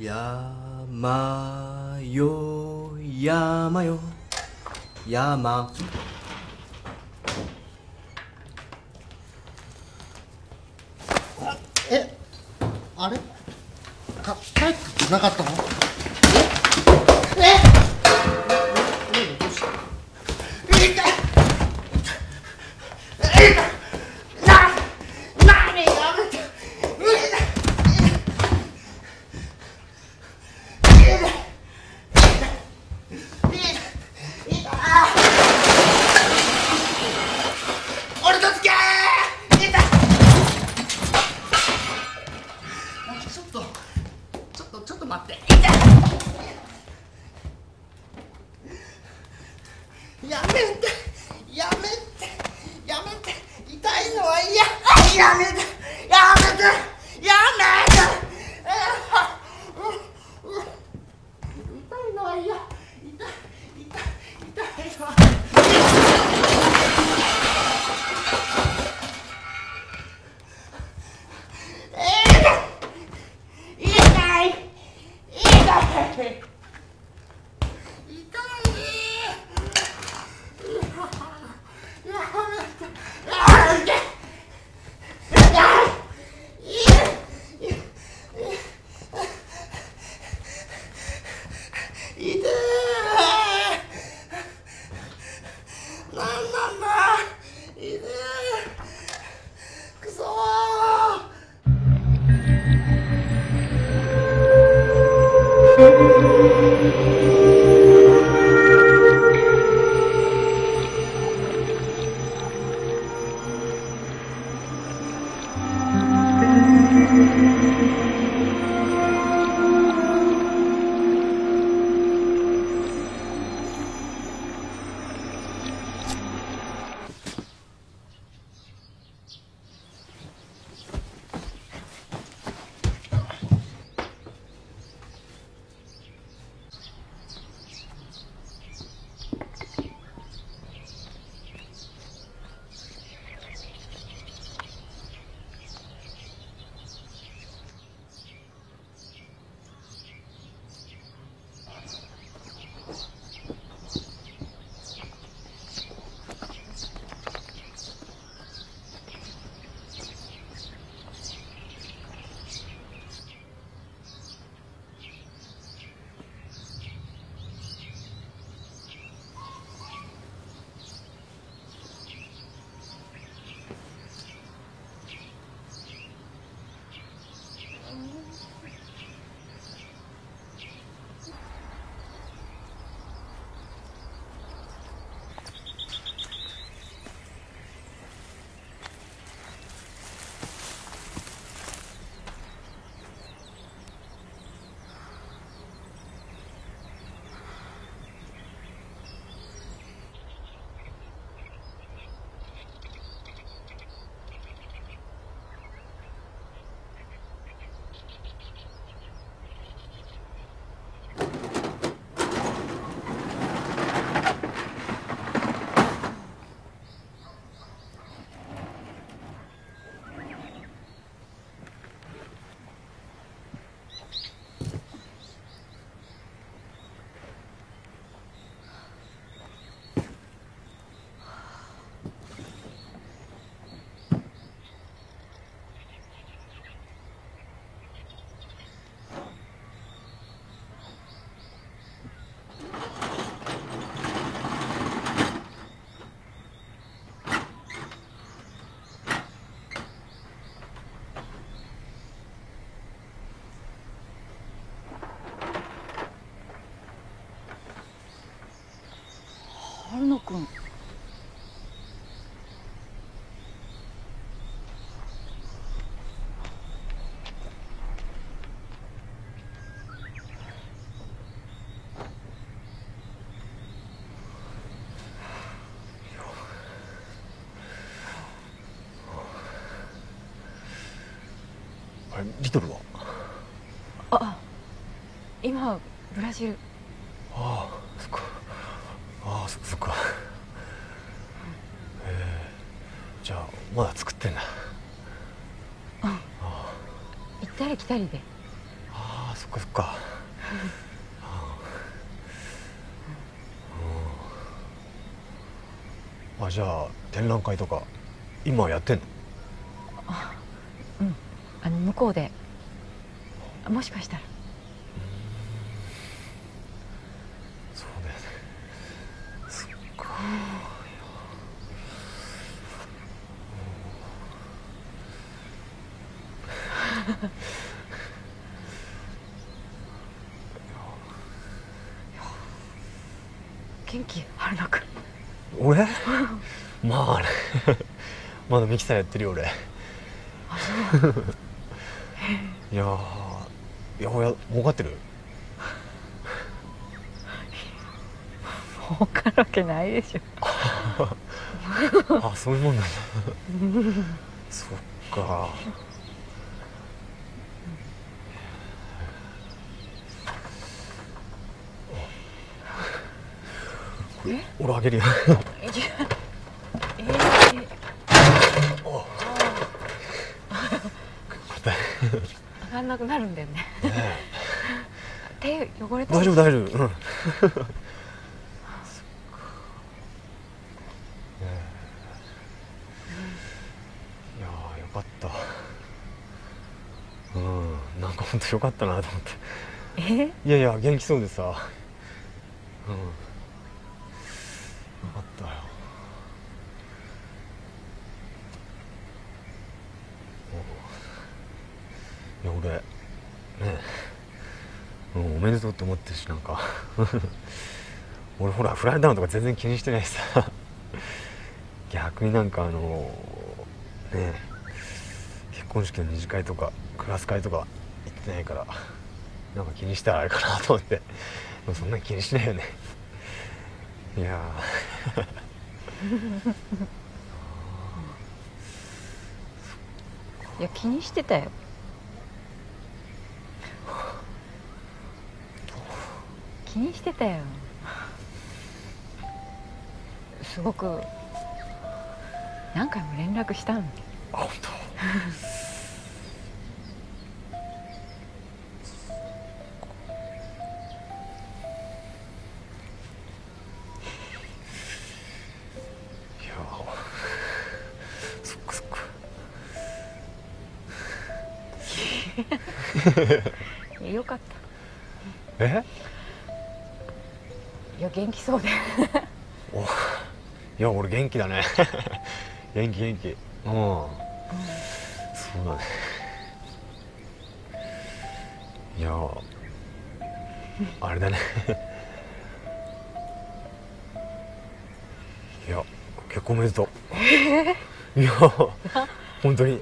[SPEAKER 17] 山よ山よ。山。
[SPEAKER 14] えあれ？か帰ってなかったの？
[SPEAKER 7] 君。リトルは？
[SPEAKER 33] あ今ブラジル。たり来たりで。
[SPEAKER 7] ああそっかそっか。うん。あじゃあ展覧会とか今やってんの？
[SPEAKER 33] あうん。あの向こうで。もしかしたら
[SPEAKER 7] そうだよねそっか
[SPEAKER 33] 元気春菜くん
[SPEAKER 7] 俺まあねまだミキサーやってるよ俺。
[SPEAKER 33] あそう。
[SPEAKER 7] いやーいや俺儲かってる？
[SPEAKER 33] 儲かるわけないでしょ。
[SPEAKER 7] あそういうもんなんだ。そっか。これ俺あげるよ
[SPEAKER 33] えじゃえー、上がんなくなるんだよね。手汚れた
[SPEAKER 7] 大丈夫大丈夫。うん。か。った。うん。なんか本当よかったなと思って。
[SPEAKER 33] え？
[SPEAKER 7] いやいや元気そうでさ。うんよかったよいや俺ねうん、おめでとうって思ってるしなんか。俺ほらフライダウンとか全然気にしてないしさ。逆になんかあのね結婚式の二次会とかクラス会とか行ってないから。なんか気にしたらあれかなと思って。でもそんなに気にしないよね。いや
[SPEAKER 33] いや気にしてたよ。気にしてたよ。すごく何回も連絡したの。
[SPEAKER 7] あ本当 いや
[SPEAKER 33] 元気そうで。
[SPEAKER 7] おいや俺元気だね。元気元気。うん。そうだね。いやあれだね。いや結婚おめでとう。いや本当に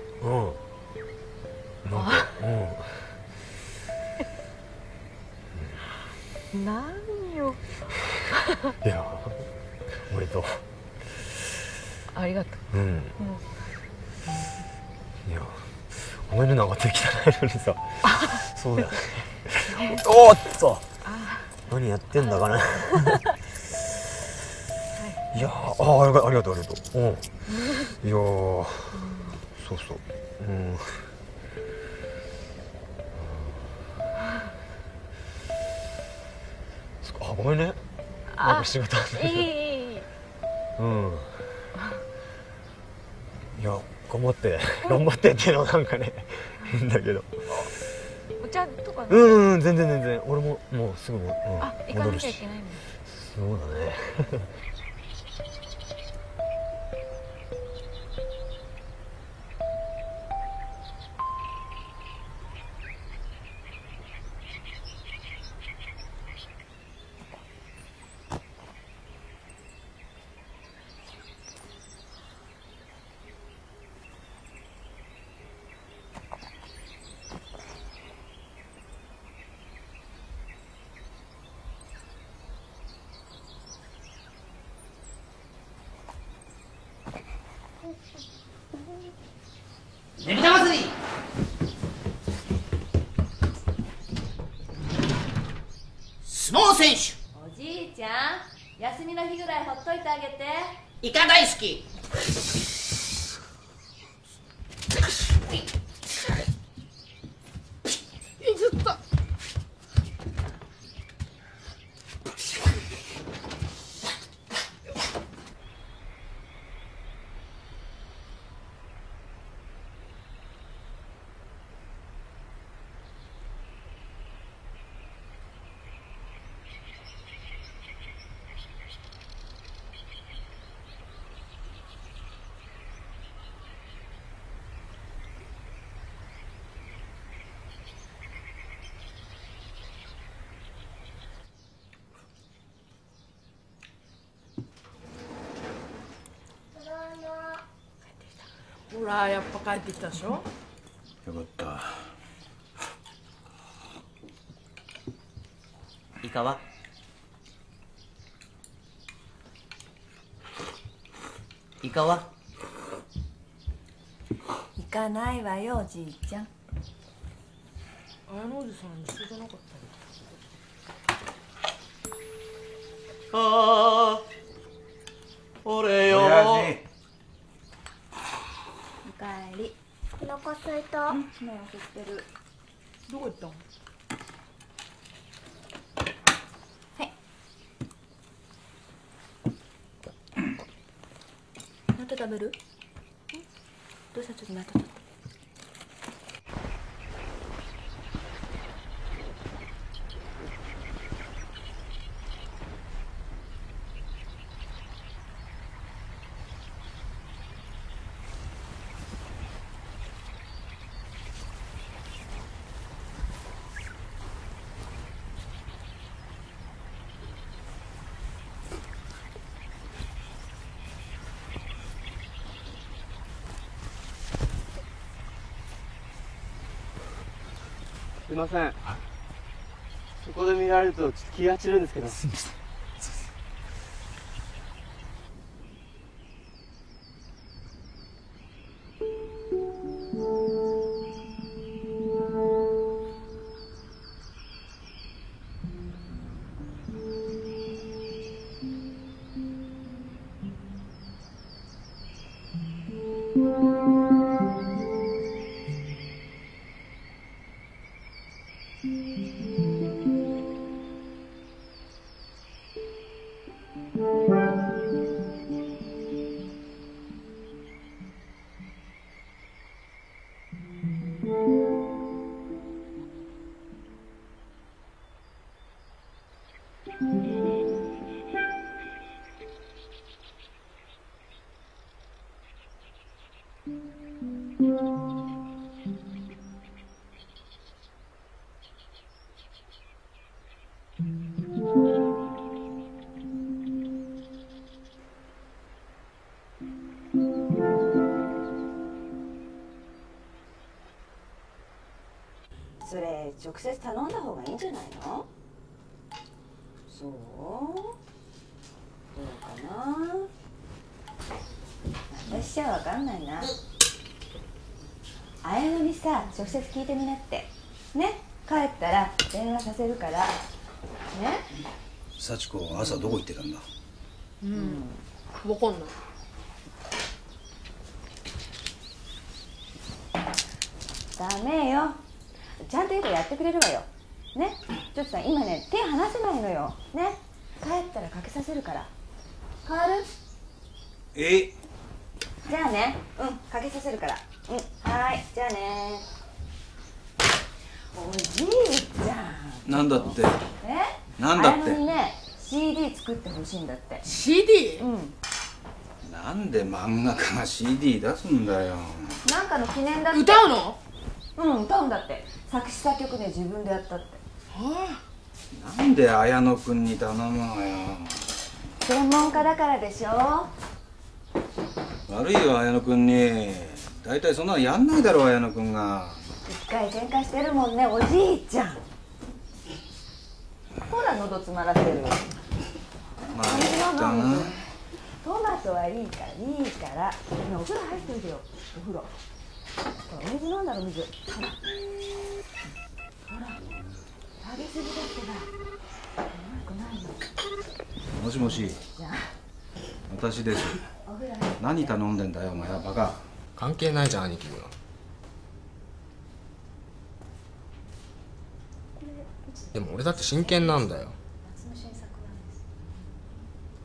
[SPEAKER 7] ってんだかない。やーあーありがありがとうありがとう。うん。いやー。そうそう。うん。あごめんね。なんか仕事
[SPEAKER 33] いい。
[SPEAKER 7] うん。いや頑張って頑張ってっていうのはなんかね変だけど
[SPEAKER 33] かね
[SPEAKER 7] うんうんうん全然全然。俺ももうすぐも、うん、
[SPEAKER 33] あ行かな
[SPEAKER 7] 戻るし
[SPEAKER 33] きゃいけないの
[SPEAKER 7] そうだね
[SPEAKER 34] ねぶた祭り
[SPEAKER 35] 選手
[SPEAKER 5] おじいちゃん休みの日ぐらいほっといてあげて
[SPEAKER 35] イカ大好き
[SPEAKER 8] いずったほらやっぱ帰ってきたでしょ？
[SPEAKER 29] よかった。
[SPEAKER 13] イカはイカは
[SPEAKER 2] 行かないわよおじいちゃん。
[SPEAKER 8] 綾野おじさん一緒じゃなかった
[SPEAKER 13] ああ俺よ
[SPEAKER 35] 親父
[SPEAKER 2] おかえり。お腹すいたねえ送ってる。
[SPEAKER 8] どこ行ったの？
[SPEAKER 2] また食べる？どうした？ちょっと待ってちょっと
[SPEAKER 30] ません。そこで見られるとちょっと気が散るんですけど。すいません
[SPEAKER 2] 直接頼んだ方がいいんじゃないの？そう。どうかな？私じゃわかんないな。綾乃にさ直接聞いてみなって。ね？帰ったら電話させるから。ね？
[SPEAKER 29] 幸子朝どこ行ってたんだ？
[SPEAKER 8] うん。わかんない。
[SPEAKER 2] ダメよちゃんと言うとやってくれるわよ。ね？ちょっとさ今ね手離せないのよ。ね？帰ったらかけさせるから。変わる？
[SPEAKER 29] え？
[SPEAKER 2] じゃあね。うんかけさせるから。うんはーい。じゃあね。おじいちゃん。
[SPEAKER 29] なんだって？
[SPEAKER 2] え？
[SPEAKER 29] なんだって？
[SPEAKER 2] 綾乃にね CD 作ってほしいんだって。
[SPEAKER 8] CD?
[SPEAKER 2] うん。
[SPEAKER 29] なんで漫画家が CD 出すんだよ。
[SPEAKER 2] なんかの記念だって。
[SPEAKER 8] 歌うの？
[SPEAKER 2] うん歌うんだって。作詞作曲ね自分でやったって。
[SPEAKER 29] なんで綾野くんに頼むのよ。
[SPEAKER 2] 専門家だからでしょ。
[SPEAKER 29] 悪いよ綾野くんに。大体そんなのやんないだろ綾野くんが。
[SPEAKER 2] 一回喧嘩してるもんねおじいちゃん。ほら喉詰まらせる。
[SPEAKER 29] まあだな。
[SPEAKER 2] トマトはいいからいいから。ねお風呂入っておいでよ。お風呂水飲んだらお水。ほらほら食べ過ぎだってば。ごめんごめん
[SPEAKER 29] もしもし。私です。何頼んでんだよお前はバカ。
[SPEAKER 17] 関係ないじゃん兄貴にはでも俺だって真剣なんだよ。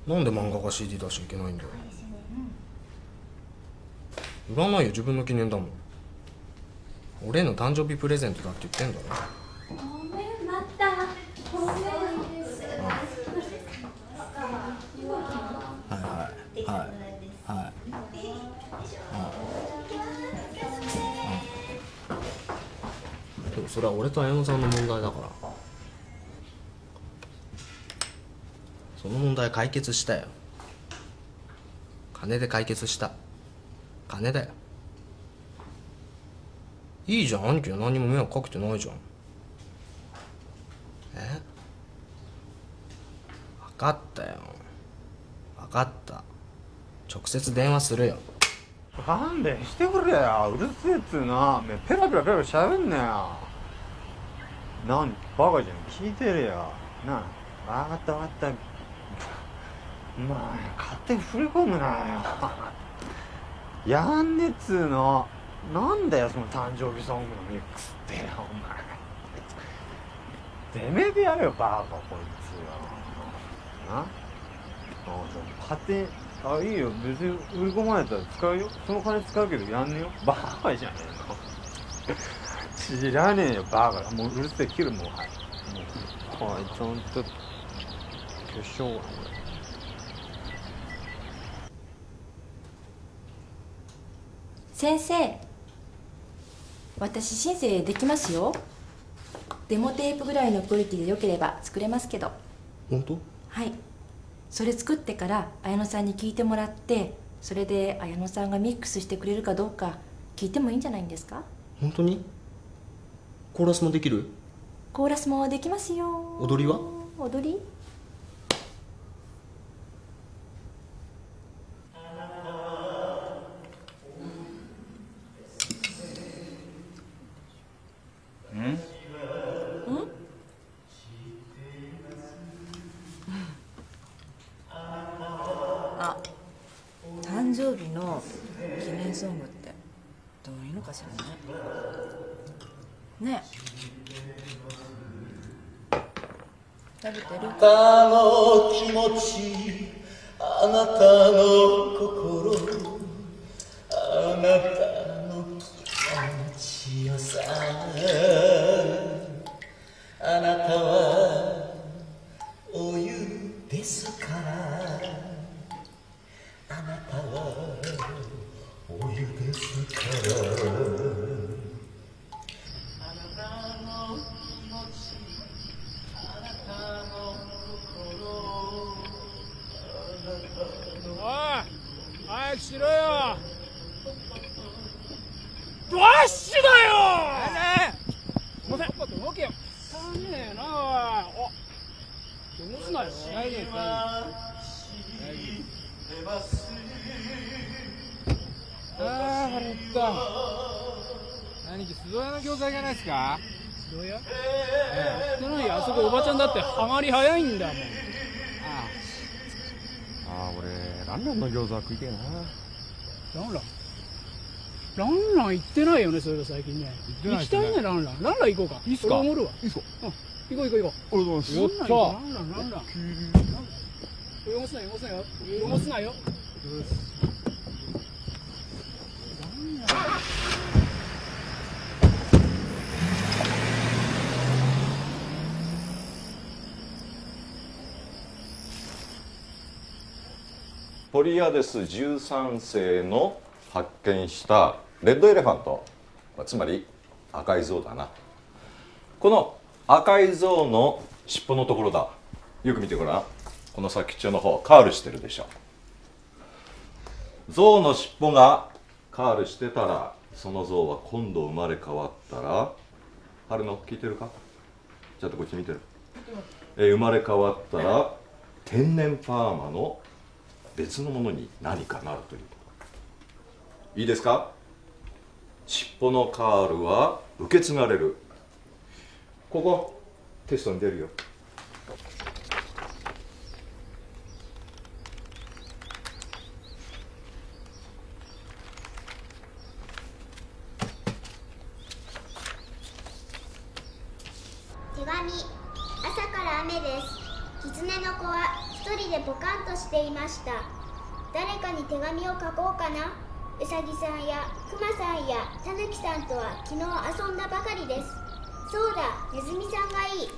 [SPEAKER 17] なんで漫画が CD 出しちゃいけないんだよ。売らないよ自分の記念だもん俺への誕生日プレゼントだって言ってんだろ。
[SPEAKER 36] ごめんまた。ごめん
[SPEAKER 17] はい。はいはいはい。でもそれは俺と綾乃さんの問題だから。その問題解決したよ。金で解決した。金だよいいじゃん兄貴は何にも迷惑かけてないじゃん。え？分かったよ。分かった。直接電話するよ。
[SPEAKER 37] 勘弁してくれよ。うるせえっつうな。めペラペラペラペラしゃべんなよ。なんバカじゃん。聞いてるよ。なあ分かった分かった。まあ勝手に振り込むなよ。やんねっつうの。なんだよその誕生日ソングのミックスってお前。てめえでやれよバーカこいつよ。な？あ勝手にあいいよ。別に売り込まれたら使うよ。その金使うけどやんねよ。バーカじゃねえの。知らねえよバーカもううるせえ切るもんはいもうこいつほんと決勝が
[SPEAKER 2] 先生。私申請できますよ。デモテープぐらいのクオリティでよければ作れますけど。
[SPEAKER 17] 本当？
[SPEAKER 2] はい。それ作ってから綾乃さんに聞いてもらってそれで綾乃さんがミックスしてくれるかどうか聞いてもいいんじゃないんですか？
[SPEAKER 17] 本当に？コーラスもできる？
[SPEAKER 2] コーラスもできますよ。
[SPEAKER 17] 踊りは？
[SPEAKER 2] 踊り
[SPEAKER 29] うん
[SPEAKER 2] んあ誕生日の記念ソングってどういうのかしらねね食べてる
[SPEAKER 38] あなたの気持ちあなたの心あなたの気持ちよさあなたはお湯ですからあなたはお湯ですから
[SPEAKER 39] おい早くしろよダッシュだよねえすいませんちょっと動けよ足んねえなおいお汚すなよ大丈夫ああ腹減った兄貴鈴屋の餃子じゃないですか鈴屋ええ知ってないよあそこおばちゃんだってハマり早いんだもんあ
[SPEAKER 37] ああ俺ランランの餃子は食いてえな
[SPEAKER 39] ランランランラン行ってないよねそういえば最近ね。行きたいねランラン。ランラン行こうか。
[SPEAKER 37] いいっすか？
[SPEAKER 39] 俺おごるわ。
[SPEAKER 37] いいっすか？
[SPEAKER 39] うん。行こう行こう行こう。
[SPEAKER 37] おはようございます。
[SPEAKER 39] ランランランラン。ランラン。汚すなよ汚すなよ汚すなよ
[SPEAKER 19] ポリアデス13世の発見したレッドエレファン。トつまり赤い象だな。この赤い象の尻尾のところだ。よく見てごらん。この先っちょの方カールしてるでしょ。象の尻尾がカールしてたらその象は今度生まれ変わったら春の聞いてるか？ちょっとこっち見てる。え生まれ変わったら天然パーマの別のものに何かなるといういいですか？尻尾のカールは受け継がれる。ここテストに出るよ
[SPEAKER 23] 手紙朝から雨です狐の子は一人でポカンとしていました誰かに手紙を書こうかなうさぎさんやくまさんやたぬきさんとは昨日遊んだばかりです。そうだネズミさんがいい。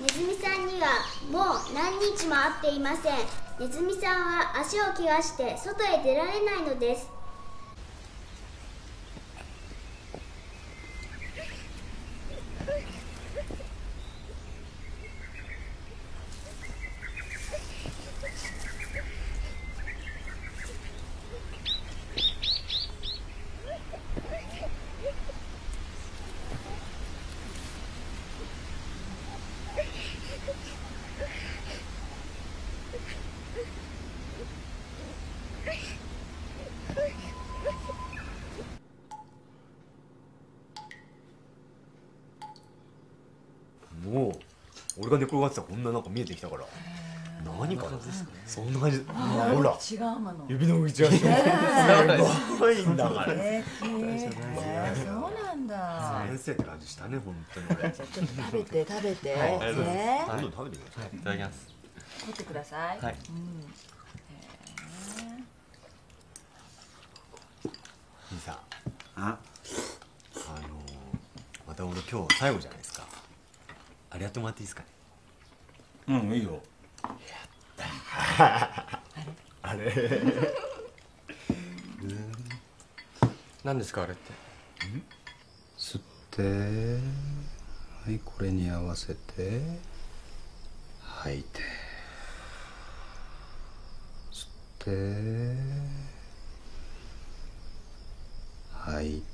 [SPEAKER 23] ネズミさんにはもう何日も会っていません。ネズミさんは足を怪我して外へ出られないのです
[SPEAKER 40] もう俺が寝転がってたらこんななんか見えてきたから。何かなそんな感じ。
[SPEAKER 8] あ
[SPEAKER 40] ほら。
[SPEAKER 8] 違うまの。
[SPEAKER 40] 指の内がすごいんだから。
[SPEAKER 8] えー。そうなんだ。
[SPEAKER 40] 先生って感じしたね本当に
[SPEAKER 8] 食べて食べて。
[SPEAKER 40] 食べてくださいい。ただきます
[SPEAKER 8] 取ってください
[SPEAKER 40] はい。
[SPEAKER 8] うん。
[SPEAKER 40] 兄さんあ。あのまた俺今日最後じゃないですか。あれやってもらっていいですかね？
[SPEAKER 14] うんいいよ。
[SPEAKER 40] あれ？
[SPEAKER 30] 何ですかあれって？
[SPEAKER 29] 吸って。はいこれに合わせて。吐いて。吸って。吐いて。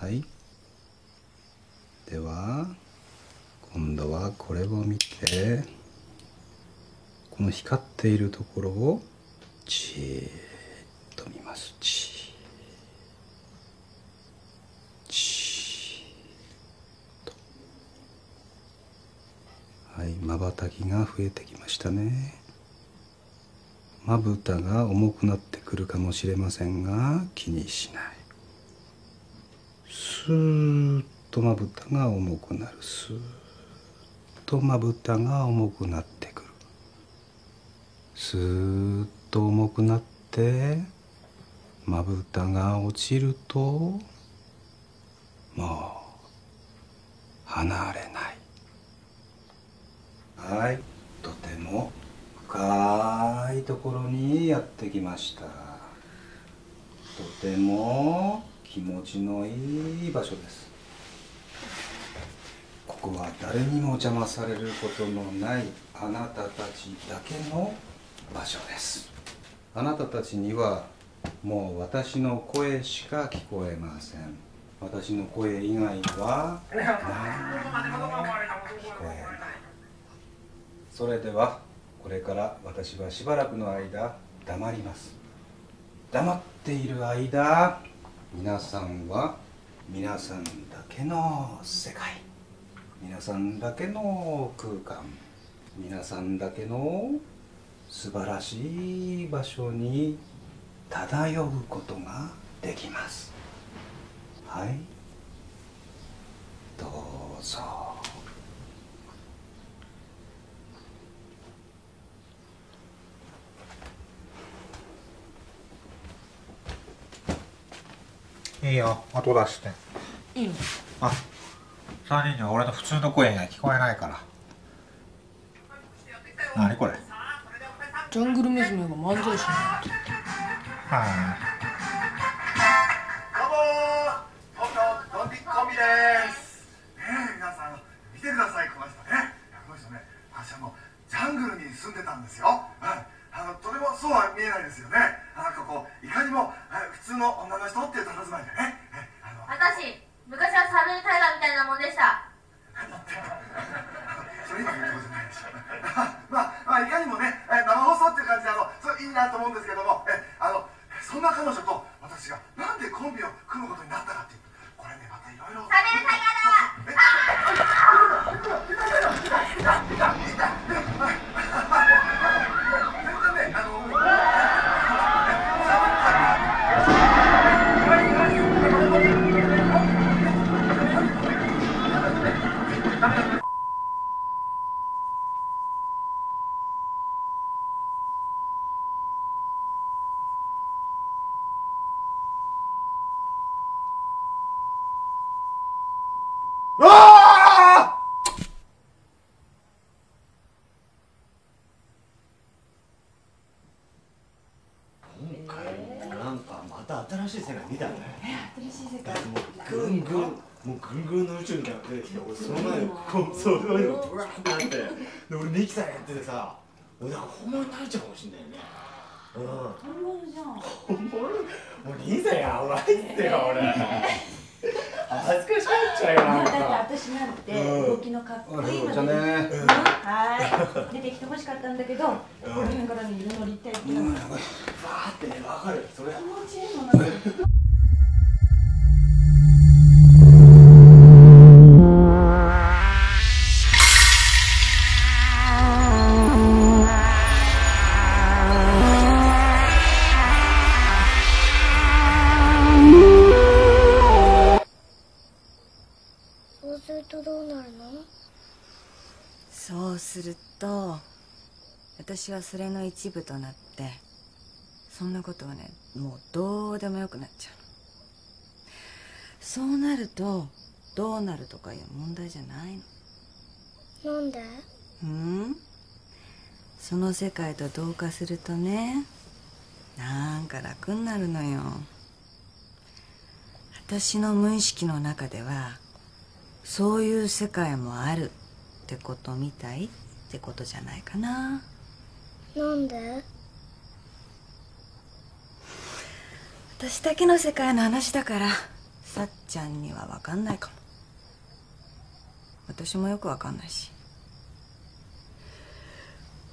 [SPEAKER 29] はい。では今度はこれを見てこの光っているところをじーっと見ます。じーじーっと。はいまばたきが増えてきましたね。まぶたが重くなってくるかもしれませんが気にしない。スーッとまぶたが重くなる。スーッとまぶたが重くなってくる。スーッと重くなってまぶたが落ちるともう離れない。はいとても深いところにやってきました。とても気持ちのいい場所です。ここは誰にも邪魔されることのないあなたたちだけの場所です。あなたたちにはもう私の声しか聞こえません。私の声以外は何も聞こえない。それではこれから私はしばらくの間黙ります。黙っている間皆さんは皆さんだけの世界。皆さんだけの空間皆さんだけの素晴らしい場所に漂うことができます。はい。どうぞ。
[SPEAKER 14] いいよ。音出して。
[SPEAKER 8] いいの？
[SPEAKER 14] あ3人には俺の普通の声が聞こえないから。何これ？
[SPEAKER 8] ジャングル娘が漫才師になって
[SPEAKER 14] は
[SPEAKER 32] どうも東京ドンピッコンビです。ねえ皆さん見てくださいこの人。ねいやこの人ね私はもうジャングルに住んでたんですよ、はい、あのとてもそうは見えないですよね。なんかこういかにもはい普通の女の人っていう佇まいでね。
[SPEAKER 22] 私昔はサルタイガーみたいなもんでした。
[SPEAKER 32] それ今言うことじゃないでしょまあ、まあ、いかにもねえ生放送っていう感じであのそれいいなと思うんですけどもえあのそんな彼女と私がなんでコンビを組むことになったかっていうこれねまたいろいろ
[SPEAKER 22] サルタイガーだ
[SPEAKER 32] あ
[SPEAKER 7] 新しい世界見たんだよ
[SPEAKER 8] 新しい世界
[SPEAKER 7] ぐんぐんもうぐんぐんの宇宙みたいなのが出てきて俺その前にこうそういうのがブワーってなってで俺ミキサーやっててさ俺なんか本物になれちゃうかもしんないよね。うん。
[SPEAKER 8] 本物じゃん。
[SPEAKER 7] 本物もう兄さんやばいっすよ俺。恥ずかしかっちゃうよなん
[SPEAKER 8] だって
[SPEAKER 7] か
[SPEAKER 8] 私なんて動きのかっこいいので、はい。出てきてほしかったんだけど、ここら辺からね湯のりって気持
[SPEAKER 7] バーってねわかる。そ
[SPEAKER 2] 一部となってそんなことはねもうどうでもよくなっちゃう。のそうなるとどうなるとかいう問題じゃないの。
[SPEAKER 18] なんで？
[SPEAKER 2] うん？その世界と同化するとねなんか楽になるのよ。私の無意識の中ではそういう世界もあるってことみたいってことじゃないかな
[SPEAKER 18] なんで？
[SPEAKER 2] 私だけの世界の話だからさっちゃんには分かんないかも。私もよく分かんないし。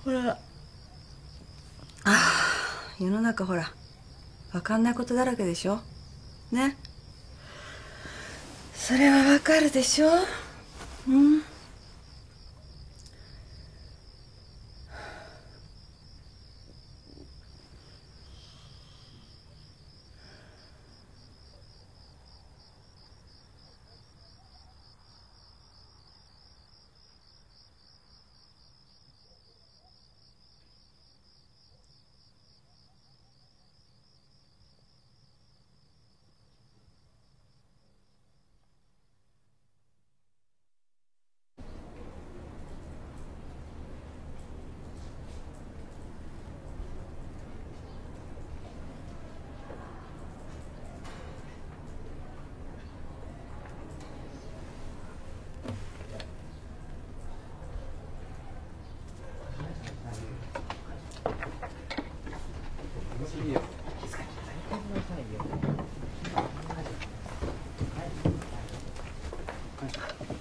[SPEAKER 2] ほら。ああ世の中ほら分かんないことだらけでしょ？ね？それは分かるでしょ？うん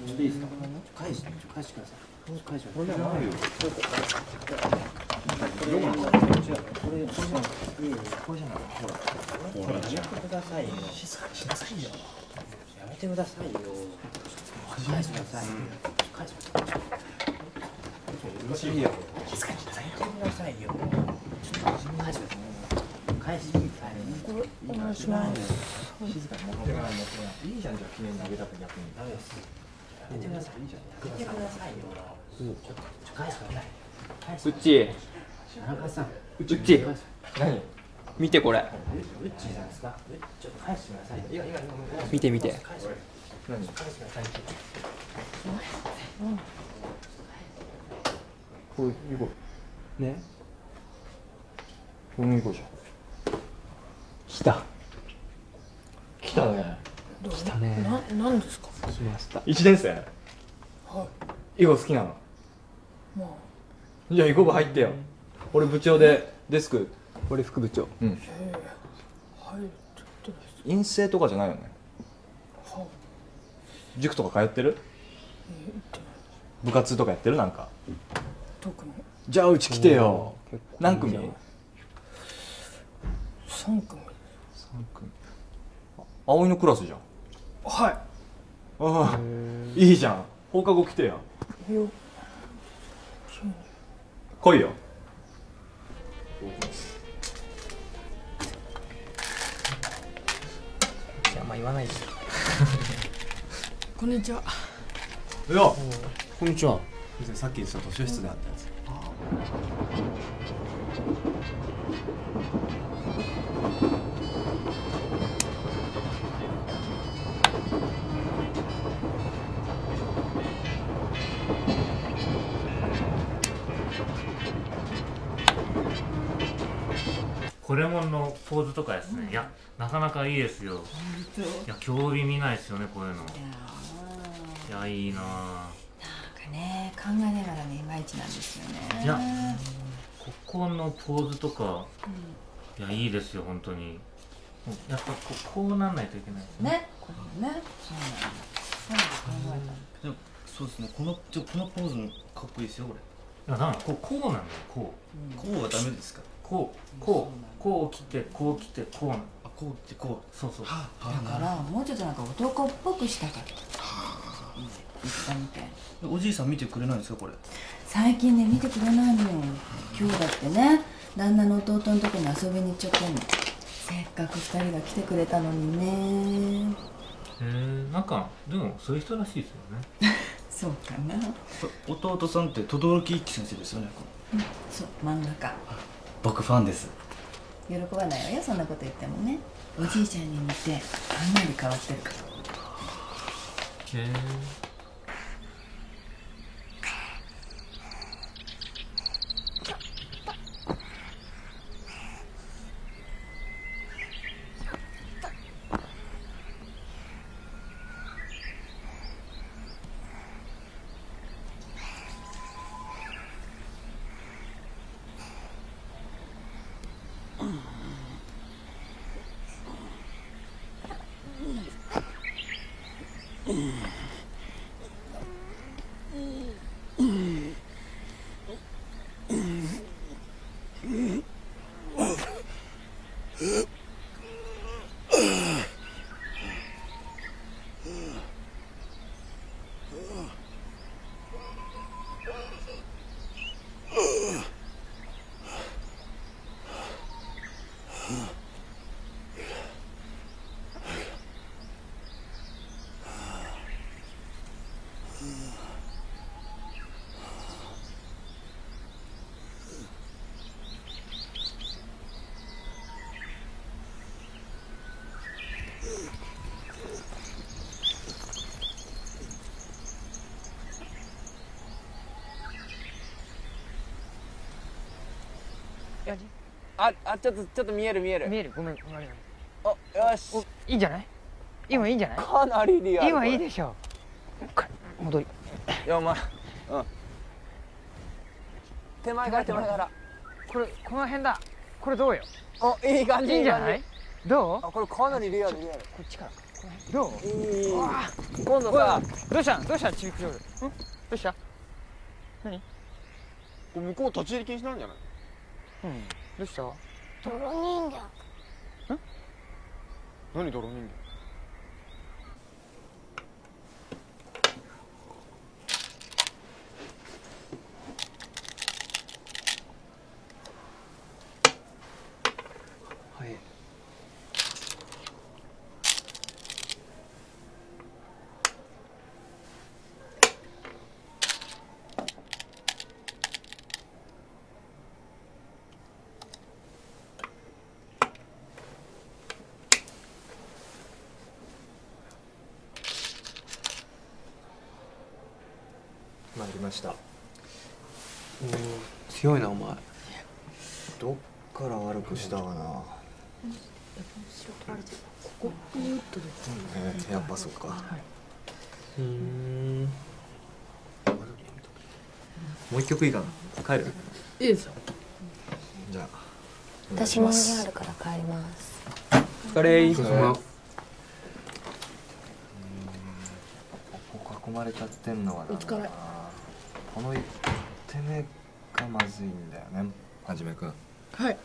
[SPEAKER 10] ちょっといいですか返して返してください返してください
[SPEAKER 41] これないよ
[SPEAKER 10] これ違うこれこれじゃないこれじゃないやめてくださいよやめてくださいよ返してください返してください
[SPEAKER 41] よ
[SPEAKER 10] 静かにしてくださいよ返してください返してくださいこれいします
[SPEAKER 41] 静かに持ってかない持ってかないいいじゃんじゃあ記念にあげたって逆に
[SPEAKER 10] やめてくださいやめてくださいよ
[SPEAKER 42] うっちうっち。ー何？見てこれ。
[SPEAKER 10] ウッチーさんですか？ちょっと返してください。いやいやいや
[SPEAKER 42] 見て。見て
[SPEAKER 10] 返して
[SPEAKER 41] 何
[SPEAKER 10] 返してください。
[SPEAKER 41] これ行こう。ね？これも行こうじゃん。来た。来たね。
[SPEAKER 8] 来たね。ななんですか？
[SPEAKER 41] 来ました。1年生？
[SPEAKER 8] は
[SPEAKER 41] 囲碁好きなの？
[SPEAKER 8] いまあ
[SPEAKER 41] じゃあ囲碁部入ってよ。俺部長でデスク。俺副部長。うん。
[SPEAKER 8] へえはいちょっとです。
[SPEAKER 41] 陰性とかじゃないよね。
[SPEAKER 8] は
[SPEAKER 41] 塾とか通ってる？
[SPEAKER 8] えー言ってない
[SPEAKER 41] 部活とかやってる？なんか。
[SPEAKER 8] 特に。
[SPEAKER 41] じゃあうち来てよ。何組？
[SPEAKER 8] 三組。
[SPEAKER 41] 葵のクラスじゃん。
[SPEAKER 8] はい。
[SPEAKER 41] ああいいじゃん。放課後来てよ。
[SPEAKER 8] よ
[SPEAKER 41] 来いよ。
[SPEAKER 42] じゃあまあ言わないで
[SPEAKER 8] こんにちは。
[SPEAKER 41] いや
[SPEAKER 43] こんにちは。さっき言ってた図書室で会ったやつコレモンのポーズとかですね、いやなかなかいいですよ。
[SPEAKER 8] 当？
[SPEAKER 43] いや興味見ないですよねこういうの。いやいいなぁ
[SPEAKER 2] なんかね考えながらねいまいちなんですよね。
[SPEAKER 43] いやここのポーズとかいやいいですよ本当に。やっぱこうこうなんないといけないです
[SPEAKER 2] ね。これね。そうなんですそうです考えたの
[SPEAKER 42] でもそうですね。このちょこのポーズもかっこいいですよこれ。
[SPEAKER 43] いやなんかこうこうなんだよこう。
[SPEAKER 42] こうはダメですか？
[SPEAKER 43] こうこうこう来てこう来てこうな
[SPEAKER 42] あこう来てこ
[SPEAKER 43] う。そうそう。
[SPEAKER 2] だからもうちょっとなんか男っぽくしたかった。言ったみたい
[SPEAKER 42] おじいさん見てくれないんですかこれ？
[SPEAKER 2] 最近ね見てくれないのよ。今日だってね旦那の弟のとこに遊びに行っちゃったの。せっかく二人が来てくれたのにね。
[SPEAKER 43] へえなんかでもそういう人らしいですよね。
[SPEAKER 2] そうかな。
[SPEAKER 42] 弟さんって轟一輝先生ですよね
[SPEAKER 2] うんそう漫画家。
[SPEAKER 42] 僕ファンです
[SPEAKER 2] 喜ばないわよそんなこと言ってもね。おじいちゃんに似てかなり変わってるから。
[SPEAKER 43] へえ。
[SPEAKER 13] ああちょっとちょっと見える見える。
[SPEAKER 23] 見える？ごめんごめん。
[SPEAKER 13] およし。
[SPEAKER 23] いいんじゃない？今いいんじゃない？
[SPEAKER 13] かなりリアル。
[SPEAKER 23] 今いいでしょか戻り。
[SPEAKER 13] いやお前うん。手前から手前から。
[SPEAKER 23] これこの辺だ。これどうよ？
[SPEAKER 13] おいい感じ
[SPEAKER 23] いいんじゃない？どう？
[SPEAKER 13] あこれかなりリアルリアル。
[SPEAKER 23] こっちから。どう？
[SPEAKER 13] 今度さ。
[SPEAKER 23] どうした？どうした？チビクロールん？どうした？何？
[SPEAKER 13] 向こう立ち入り禁止なんじゃない？
[SPEAKER 23] うんどうした？
[SPEAKER 18] 泥人形。
[SPEAKER 13] 何泥人形？
[SPEAKER 32] ました。
[SPEAKER 42] 強いなお前。
[SPEAKER 32] どっから悪くしたかな。
[SPEAKER 2] ここグーッと
[SPEAKER 32] えー、やっぱそっか。
[SPEAKER 42] うん。もう一曲いいかな。帰る？
[SPEAKER 8] いいですよ。
[SPEAKER 32] じゃあ。
[SPEAKER 18] 私もあるから帰ります。
[SPEAKER 42] お疲れ。
[SPEAKER 32] お疲れ様。ここ囲まれちゃってんのはな。
[SPEAKER 8] お疲れ
[SPEAKER 32] この一手目がまずいんだよねはじめくん。
[SPEAKER 8] はい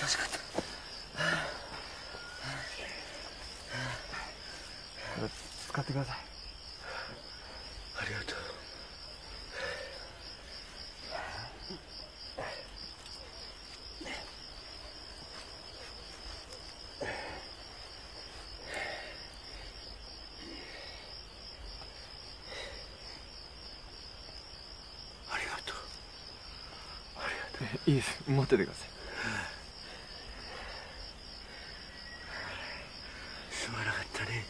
[SPEAKER 42] 確か
[SPEAKER 32] これ使ってください
[SPEAKER 42] ありがとう
[SPEAKER 32] 待っててください
[SPEAKER 44] すまなかったね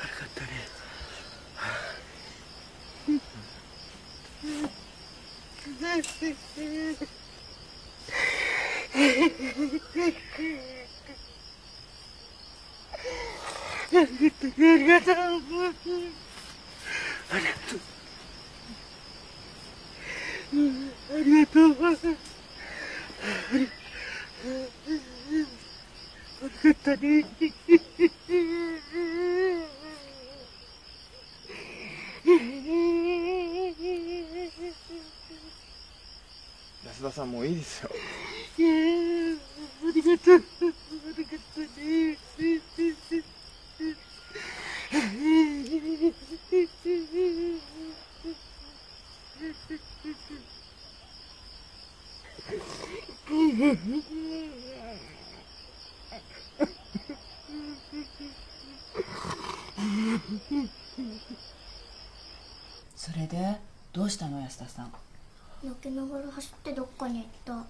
[SPEAKER 44] 悪かったねありがとうありがとうありがとうあり悪かったね
[SPEAKER 32] 安田さんもういいですよ
[SPEAKER 44] いやーありがとう悪かったね
[SPEAKER 2] それでどうしたの安田さん。
[SPEAKER 18] 泣きながら走ってどっかに行った。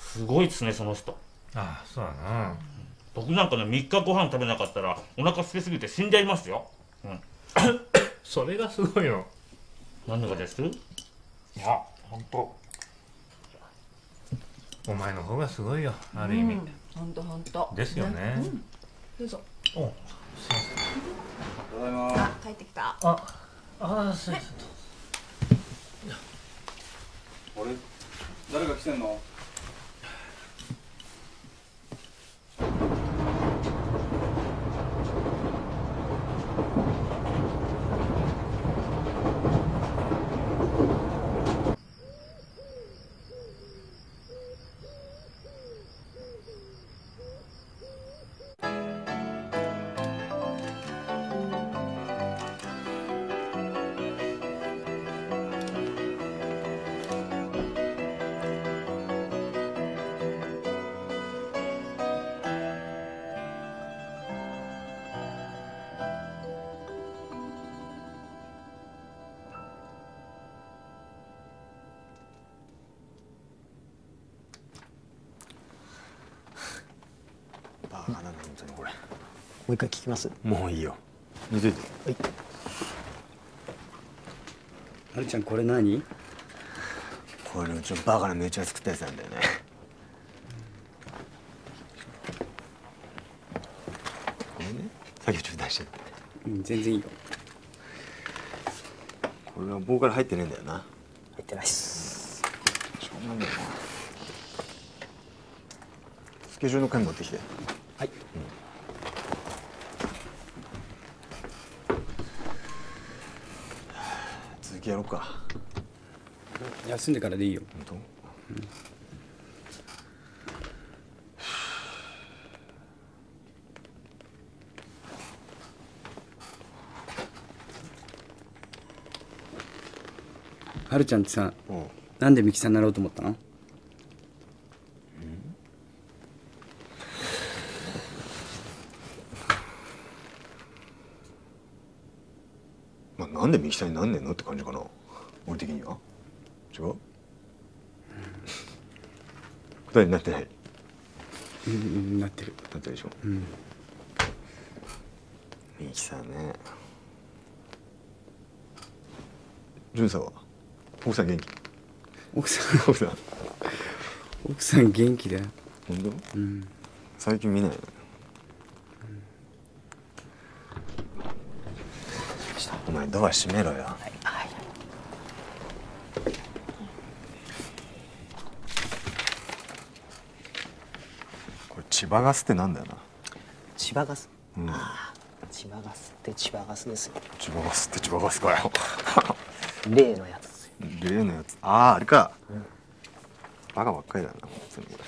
[SPEAKER 45] すごいっすねその人。
[SPEAKER 43] ああそうだな。
[SPEAKER 45] 僕なんかね3日ご飯食べなかったらお腹空きすぎて死んじゃいますよ、うん、
[SPEAKER 43] それがすごいの
[SPEAKER 45] 何がです？いや本当
[SPEAKER 43] お前の方がすごいよある意味、
[SPEAKER 2] 本当本当
[SPEAKER 43] ですよね。
[SPEAKER 2] うん。どうぞ。
[SPEAKER 43] おすいません。
[SPEAKER 29] ただいま
[SPEAKER 2] あ帰ってきた。
[SPEAKER 43] ああすいません
[SPEAKER 29] あれ？誰が来てんの？
[SPEAKER 7] 当にこれ。
[SPEAKER 46] もう一回聞きます？
[SPEAKER 7] もういいよ。寝といて。
[SPEAKER 46] はい。はるちゃんこれ何？
[SPEAKER 7] これうちのバカな姉ちゃ作ったやつなんだよね。これね。さっきちょっと出して
[SPEAKER 46] うん全然いいよ。
[SPEAKER 7] これはボーカル入ってねえんだよな。
[SPEAKER 46] 入ってないっす。
[SPEAKER 7] しょうがないな。スケジュールの紙持ってきて
[SPEAKER 46] はい、
[SPEAKER 7] 続きやろうか。
[SPEAKER 46] 休んでからでいいよ。
[SPEAKER 7] 本
[SPEAKER 46] はるちゃんってさなんでミキさんになろうと思ったの
[SPEAKER 7] まあ、なんでミキサーになんねんのって感じかな。俺的には。違う？答えになってない。
[SPEAKER 46] うんなってる。
[SPEAKER 7] なってるでしょ。
[SPEAKER 46] うん。
[SPEAKER 7] ミキサーね。潤さんは？奥さん元気？
[SPEAKER 46] 奥さん。
[SPEAKER 7] 奥さん。
[SPEAKER 46] 奥さん元気だよ。
[SPEAKER 7] 本当？
[SPEAKER 46] うん。
[SPEAKER 7] 最近見ないの？お前ドア閉めろよ、これ千葉ガスってなんだよな。
[SPEAKER 46] 千葉ガス？
[SPEAKER 7] うん。
[SPEAKER 46] 千葉ガスって千葉ガスですよ。
[SPEAKER 7] 千葉ガスって千葉ガスかよ。
[SPEAKER 46] 例のやつ。
[SPEAKER 7] 例のやつ。あああれか、バカばっかりだな本当にこれ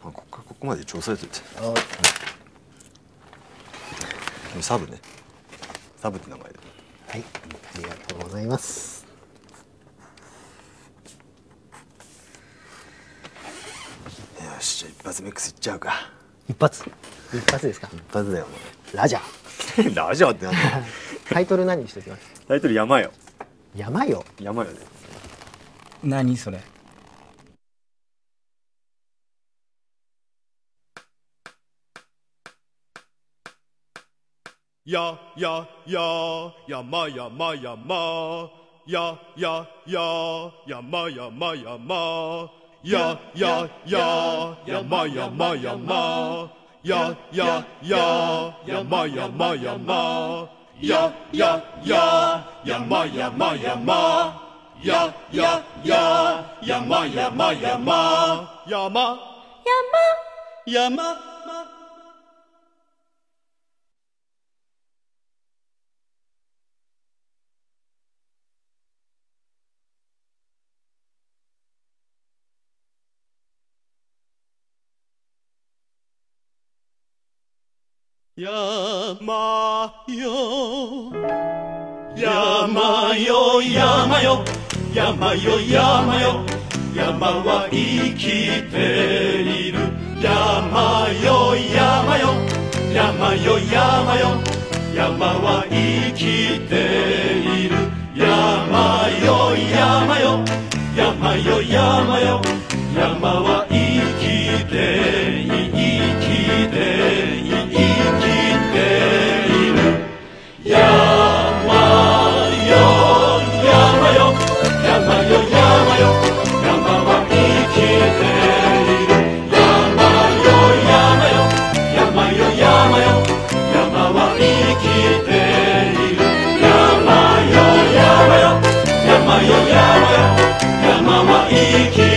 [SPEAKER 7] あここからここまで調査してて。うん。サブね。サブって名前で。
[SPEAKER 46] はい。ありがとうございます。
[SPEAKER 7] よしじゃあ一発目ックスいっちゃうか。
[SPEAKER 46] 一発？一発ですか？
[SPEAKER 7] 一発だよ
[SPEAKER 46] ラジャー。
[SPEAKER 7] ラジャーってなんだよ。
[SPEAKER 46] タイトル何にしておきます？
[SPEAKER 7] タイトル山よ。
[SPEAKER 46] 山よ。
[SPEAKER 7] 山よね。
[SPEAKER 47] 何それ？
[SPEAKER 10] ややや山山山ややや山山山ややや山山山ややや山山山ややや山山山ややや山山山山山山よ。山よ山よ。山よ山よ。山は生きている。山よ山よ。山よ山よ。山は生きている。山よ山よ。山よ山よ。山はは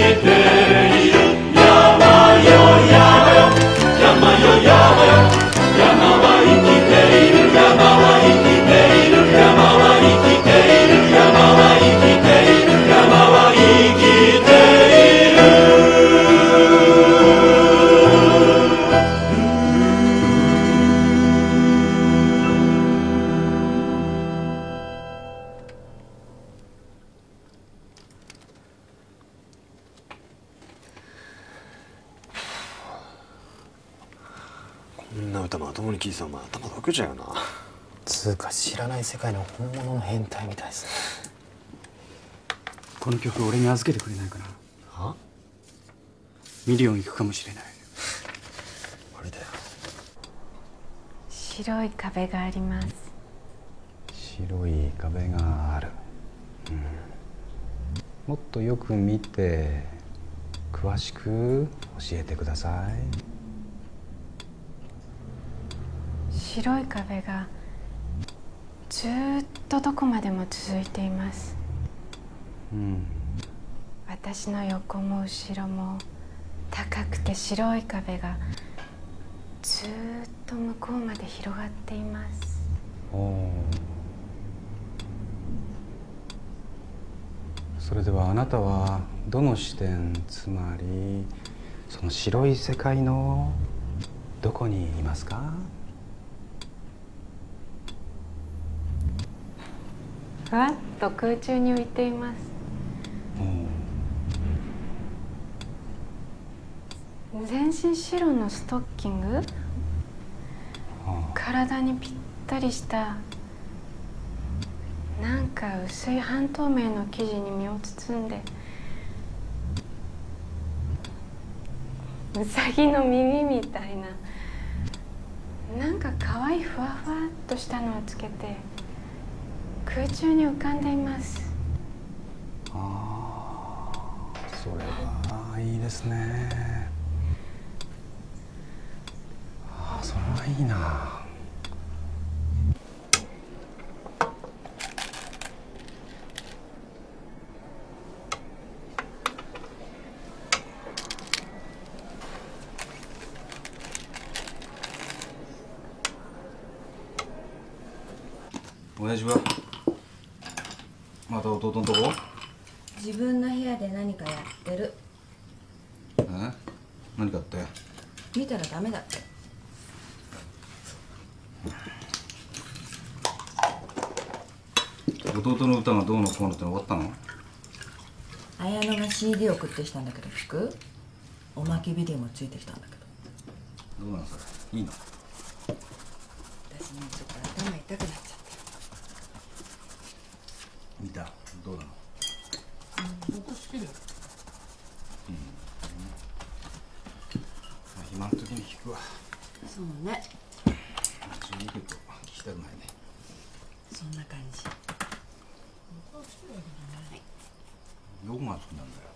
[SPEAKER 46] 世界の本物の変態みたいですね。
[SPEAKER 47] この曲俺に預けてくれないかな？
[SPEAKER 46] は？
[SPEAKER 47] ミリオン行くかもしれない。
[SPEAKER 7] あれだよ。
[SPEAKER 1] 白い壁があります。
[SPEAKER 29] 白い壁がある、うん。もっとよく見て詳しく教えてください。
[SPEAKER 1] 白い壁がずーっとどこまでも続いています。
[SPEAKER 29] うん。
[SPEAKER 1] 私の横も後ろも高くて白い壁がずーっと向こうまで広がっています。
[SPEAKER 29] それではあなたはどの視点つまりその白い世界のどこにいますか？
[SPEAKER 1] ふわっと空中に浮いています。全身白のストッキング？体にぴったりしたなんか薄い半透明の生地に身を包んで。うさぎの耳みたいな。なんか可愛いふわふわっとしたのをつけて。空中に浮かんでいます。
[SPEAKER 29] ああそれはいいですね。ああそれはいいな。お親父は？また弟のとこ？
[SPEAKER 2] 自分の部屋で何かやってる。
[SPEAKER 29] え？何かって
[SPEAKER 2] 見たらダメだって。
[SPEAKER 29] 弟の歌がどうのこうのっての終わったの？
[SPEAKER 2] 綾乃が CD 送ってきたんだけど聞く？おまけビデオもついてきたんだけど。
[SPEAKER 29] どうなんそれいいの？
[SPEAKER 8] 私ねちょっと頭痛くなっちゃって
[SPEAKER 29] 見た？どうなの？
[SPEAKER 8] 僕好きだよ
[SPEAKER 29] うん、まあ、暇の時に聞くわ。
[SPEAKER 8] そうね。
[SPEAKER 29] 正直言うと聞きたくないね。
[SPEAKER 8] そんな感じ。僕は好きだけどね。
[SPEAKER 29] どこが好きなんだよ？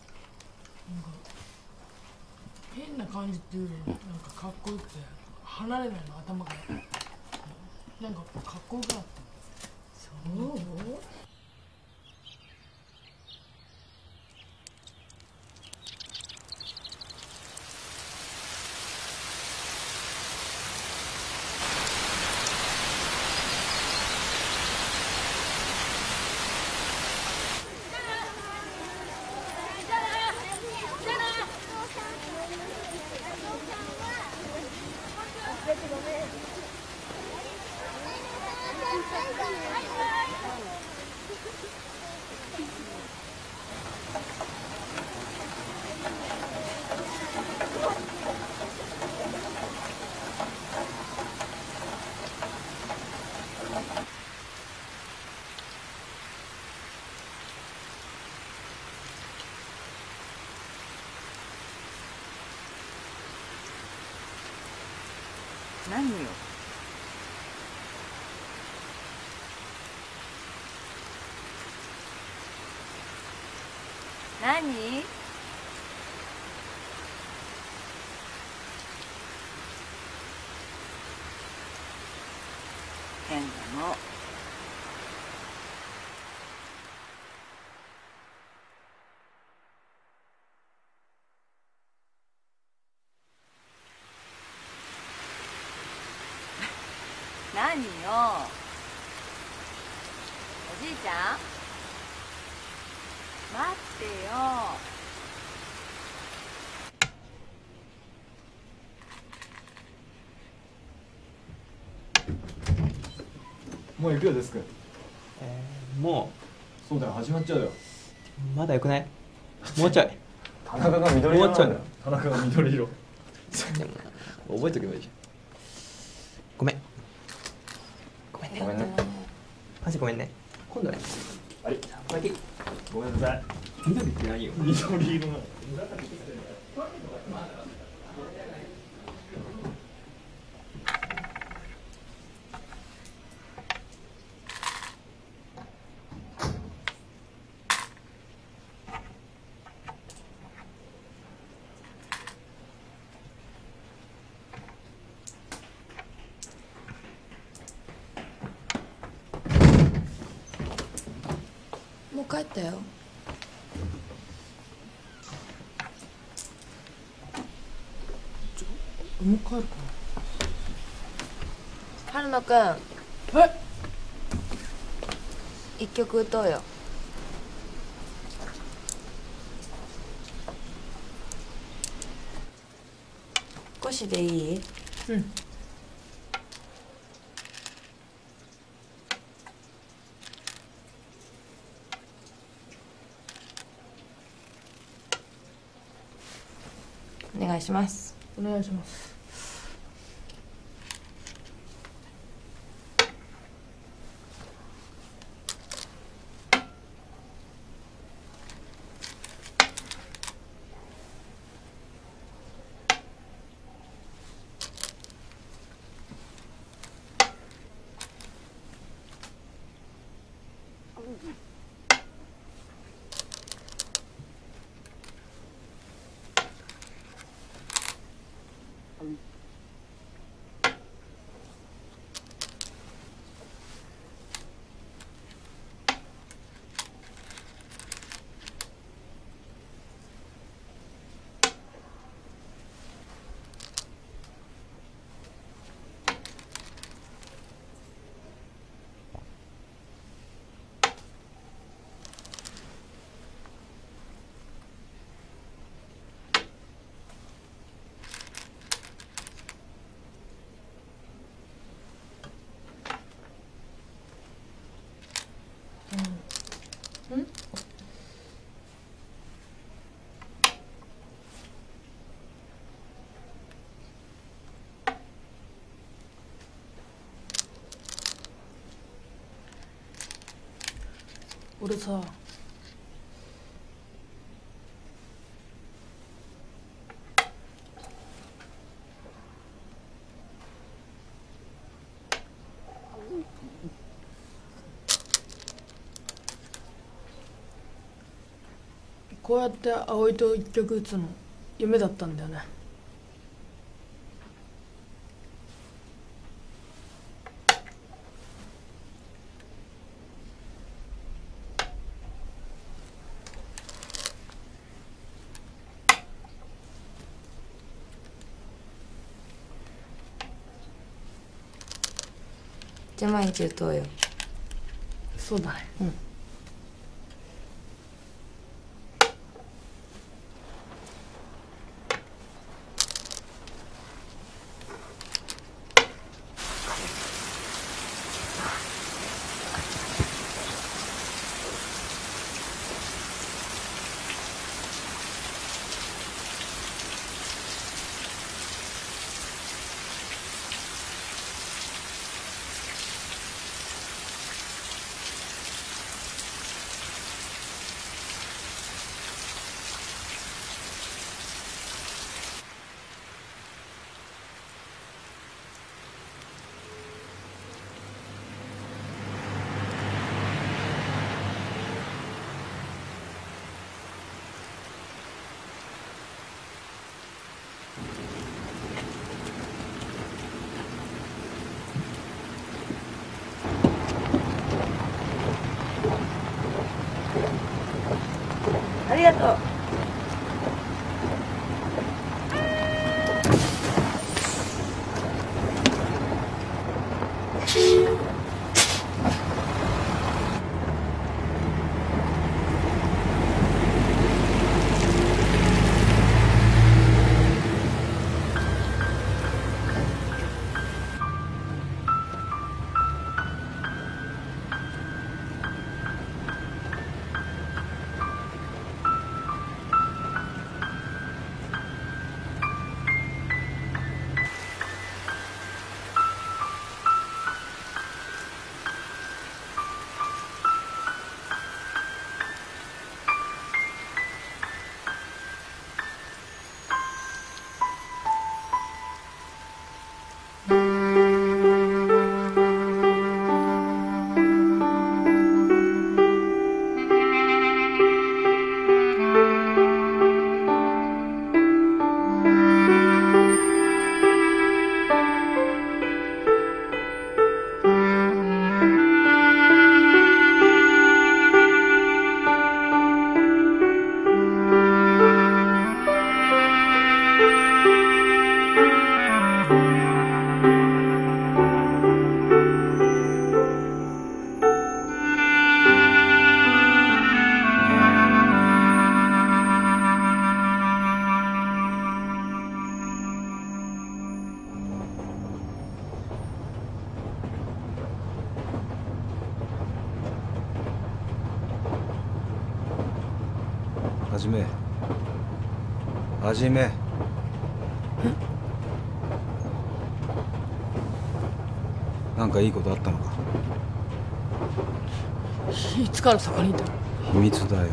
[SPEAKER 8] なんか変な感じっていうよりなんかかっこよくて離れないの頭からなんかかっこよくなったそう？
[SPEAKER 2] 何よ何？変なの何よおじいちゃん待ってよ
[SPEAKER 48] もう行くよデスク。
[SPEAKER 49] えー、も
[SPEAKER 48] そうだよ始まっちゃうよ。
[SPEAKER 49] うまだよくないもうちょい。
[SPEAKER 48] 田中が緑色。
[SPEAKER 49] もうちょい。
[SPEAKER 48] なんだよ田中が緑色。
[SPEAKER 49] でも覚えとけばいいじゃん。ごめん。ごめんね。
[SPEAKER 48] ごめんね。
[SPEAKER 49] マジごめんね。今度ね。
[SPEAKER 48] あれ
[SPEAKER 49] こうやって
[SPEAKER 48] ごめんなさい。
[SPEAKER 49] 緑ってないよ。
[SPEAKER 48] 緑色なの
[SPEAKER 8] もう帰ったよもう帰るか
[SPEAKER 22] 春野くん。
[SPEAKER 8] え？
[SPEAKER 22] 一曲歌おうよ。少しでいい？
[SPEAKER 8] うん。
[SPEAKER 22] お願いします。
[SPEAKER 8] お願いします俺さ。こうやって葵と一曲打つの夢だったんだよね。
[SPEAKER 5] じゃあ毎日打とうよ。
[SPEAKER 8] そうだね。うん
[SPEAKER 29] じめなんかいいことあったのか？
[SPEAKER 8] いつからそこにいた
[SPEAKER 29] 秘密だよ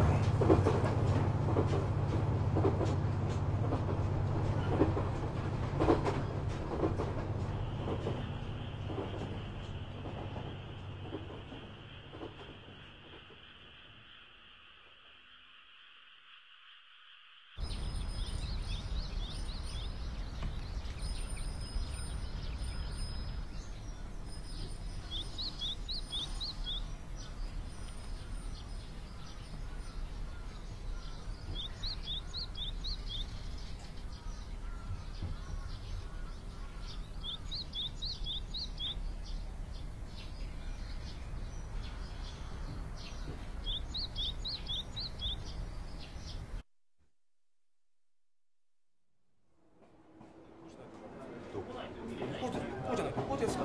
[SPEAKER 40] こじゃないここですか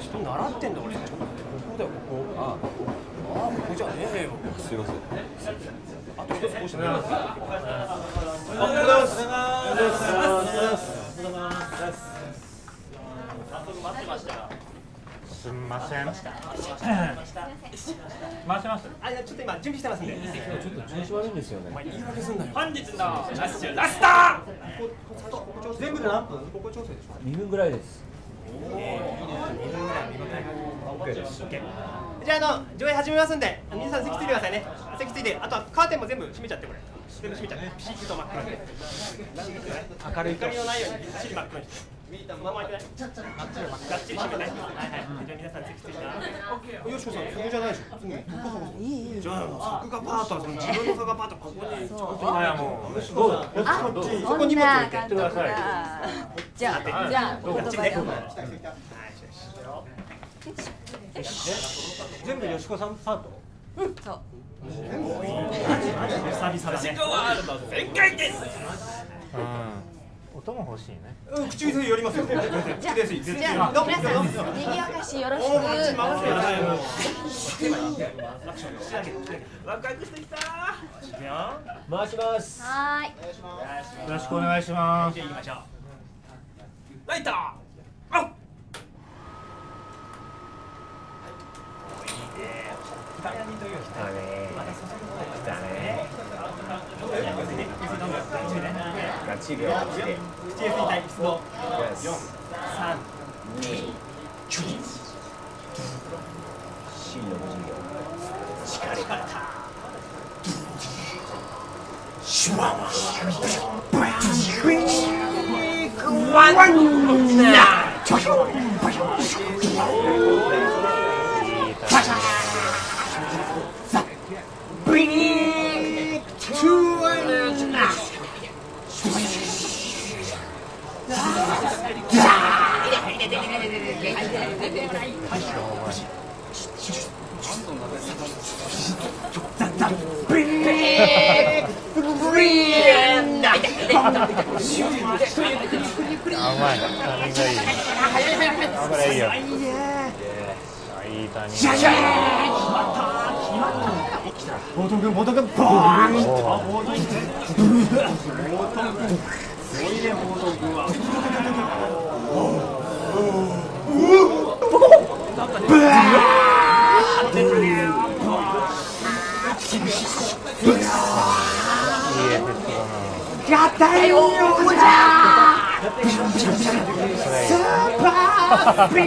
[SPEAKER 40] 人習ってんだ俺ここだよここああここじゃねえよ
[SPEAKER 50] すいません
[SPEAKER 40] あと一つこうしてね
[SPEAKER 50] あ
[SPEAKER 40] おはようございますおはようございます
[SPEAKER 25] 早速待ってましたよ
[SPEAKER 43] すみません
[SPEAKER 40] 回し
[SPEAKER 43] ます
[SPEAKER 40] あいやちょっと今準備してますんで
[SPEAKER 51] ちょっと調子悪いんですよね
[SPEAKER 40] お前言い訳すんなよ本日のラッシュ
[SPEAKER 51] ラス
[SPEAKER 40] ト全部で何分？ここ調整でしょ
[SPEAKER 51] 2分ぐらいです。
[SPEAKER 40] じゃああの上映始めますんで皆さん席ついてくださいね。席ついてあとはカーテンも全部閉めちゃってこれ。全部閉めちゃってピシッと真っ黒で。
[SPEAKER 51] 明るい
[SPEAKER 40] 光のないようにピシッと真っ黒にしてまあまあいけないがっちり閉めないはいはいじゃ皆さん席ついて。よしこさんそこじゃないでしょいいじゃあ作画パートはその自分の作画パートここにちょっと
[SPEAKER 43] いもう
[SPEAKER 40] どうぞこちそこに持って。おいて。
[SPEAKER 22] 女監督がじゃあじゃあ
[SPEAKER 40] こっちね
[SPEAKER 22] 言葉で
[SPEAKER 43] 全部よしこさんパート
[SPEAKER 22] うんそう
[SPEAKER 40] 久々だね全開です
[SPEAKER 43] うん音も欲しいね。
[SPEAKER 40] うん口癖寄りますよ。
[SPEAKER 22] じゃあ
[SPEAKER 40] 口癖絶
[SPEAKER 22] じゃあ皆さん賑やかしよろしく。
[SPEAKER 40] ワクワクしてきた
[SPEAKER 51] 回します
[SPEAKER 22] はー。い。
[SPEAKER 43] よろしくお願いします。
[SPEAKER 40] 行きましょうライトアップ
[SPEAKER 43] 来たね。来たねガチで
[SPEAKER 40] 口へ吸いたい。質問
[SPEAKER 43] Yes
[SPEAKER 40] 四三二
[SPEAKER 51] C の文字が
[SPEAKER 40] 力かった
[SPEAKER 52] シュワワ
[SPEAKER 40] ワ
[SPEAKER 52] ンナブリンブリンブリンナ
[SPEAKER 43] 甘いタイミングがい。い。あこれい。い。よあい。い。タイミン
[SPEAKER 40] ボトムボトムボー。ンあボー。トボー。トすごいねボー。
[SPEAKER 52] やったよー。じゃスー。パー。ビッ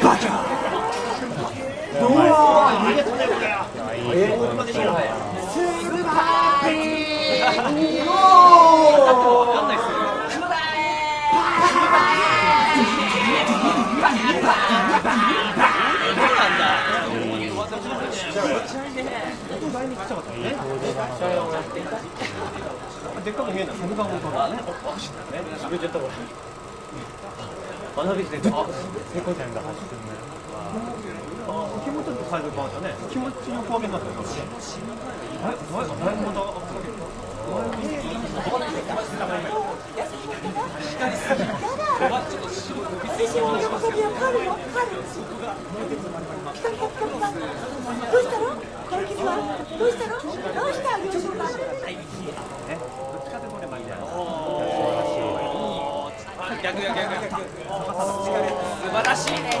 [SPEAKER 52] グバカどう逃げ飛んでるんだよえスー。パー。ビッグ
[SPEAKER 40] でっかく見えないサルガモとかね滑っちゃった。これ学びしてあ
[SPEAKER 43] セコちゃんが走ってるね
[SPEAKER 40] 気持ちょっとサイズ変わった。ね気持ち横上げになった。よあれだいぶだいぶまた
[SPEAKER 53] どうしたの？この？傷はどうしたの？どうしてあげましょうか
[SPEAKER 40] どっちかってこれまいいんだよ逆逆逆逆素晴らしいね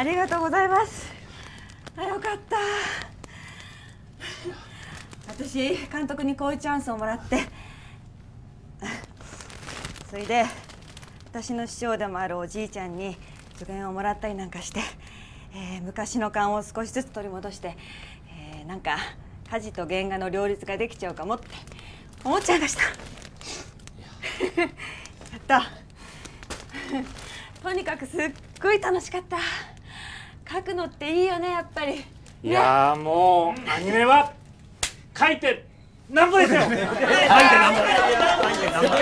[SPEAKER 40] あ
[SPEAKER 22] りがとうございます。あよかった。私監督にこういうチャンスをもらって。それで私の師匠でもあるおじいちゃんに助言をもらったりなんかして、えー昔の勘を少しずつ取り戻して、えーなんか家事と原画の両立ができちゃうかもって思っちゃいました。やった。とにかくすっごい楽しかった書くのっていいよねやっぱり。
[SPEAKER 40] いやーもうアニメは 書いてなんぼですよ。書いてなんぼ書いてなんぼな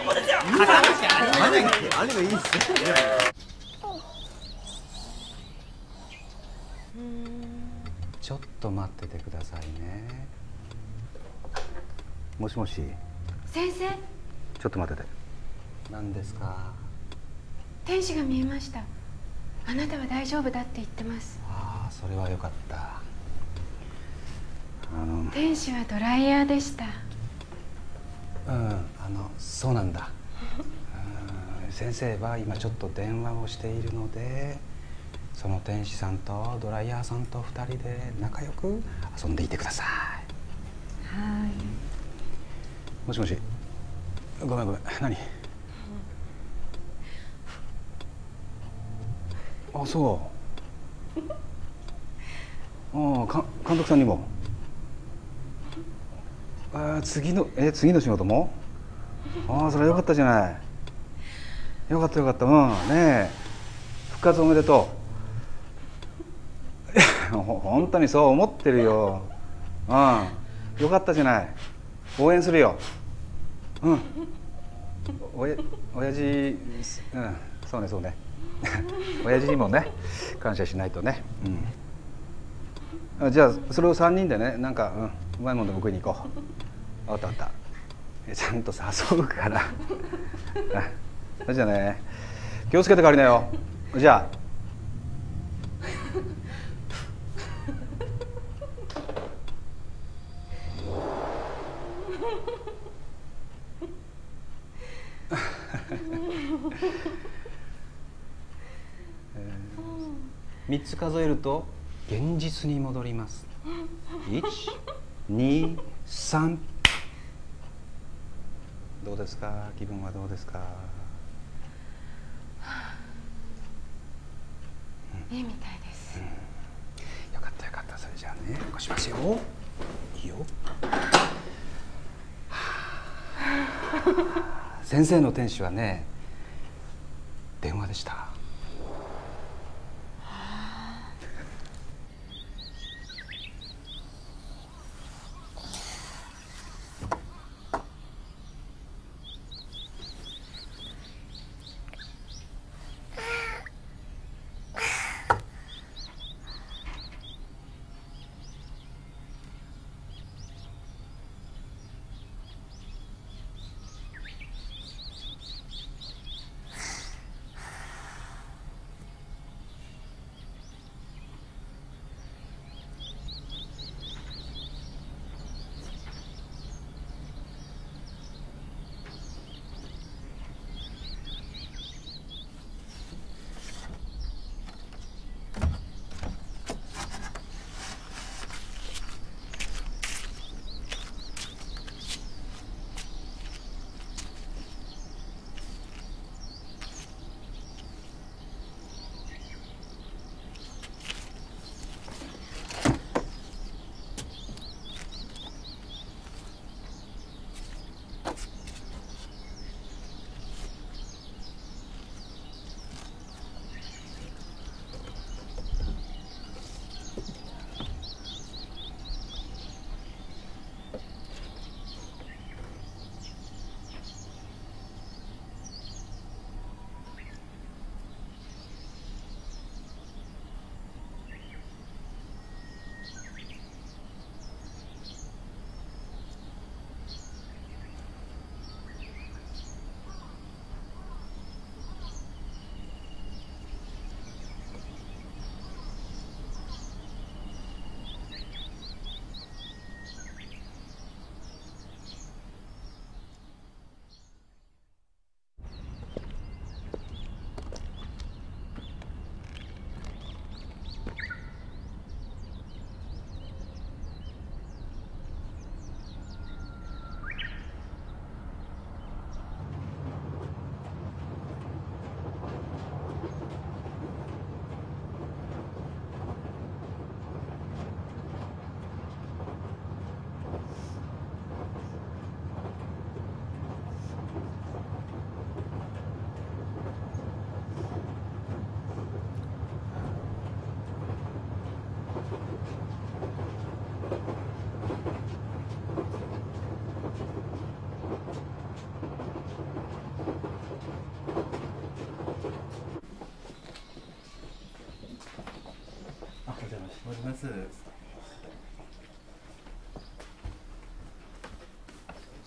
[SPEAKER 40] んぼですよ。なんぼですよ
[SPEAKER 54] アニメアニメいいっす。ね
[SPEAKER 29] ちょっと待っててくださいね。もしもし。
[SPEAKER 1] 先生
[SPEAKER 29] ちょっと待ってて何ですか？
[SPEAKER 1] 天使が見えましたあなたは大丈夫だって言ってます。
[SPEAKER 29] ああそれはよかった。あの。
[SPEAKER 1] 天使はドライヤーでした。
[SPEAKER 29] うんあのそうなんだ。うん先生は今ちょっと電話をしているのでその天使さんとドライヤーさんと2人で仲良く遊んでいてください。
[SPEAKER 1] はい。
[SPEAKER 29] もしもし。ごめんごめん。何？あそう。ああか監督さんにも。あ次のえ次の仕事も？ああそれはよかったじゃない。よかったよかった。うんねえ。復活おめでとう。本当にそう思ってるよ。うんよかったじゃない。応援するよ。うん。おや親父うんそうねそうね。親父にもね感謝しないとね。うん。あじゃあそれを3人でねなんか、うん、うまいもんでも食いに行こう。分かった分かった。ちゃんと誘うから。じゃあね気をつけて帰りなよ。じゃあ。3つ数えると現実に戻ります。123どうですか？気分はどうですか？
[SPEAKER 1] いいみたいです、
[SPEAKER 29] よかったよかった。それじゃあね起こしますよ。いいよ。先生の天使はね電話でした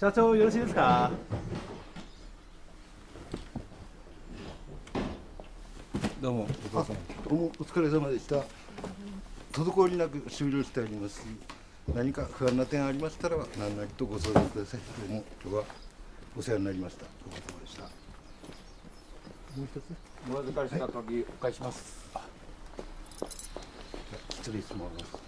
[SPEAKER 55] 社長よろしいですか？
[SPEAKER 29] どうも。お父さんどうもお疲れ様でした。滞りなく終了してあります。何か不安な点ありましたら何なりとご相談ください。どうも今日はお世話になりました。ご苦労様でした。もう一つ？
[SPEAKER 25] お預かりした鍵お返します、
[SPEAKER 29] 失礼します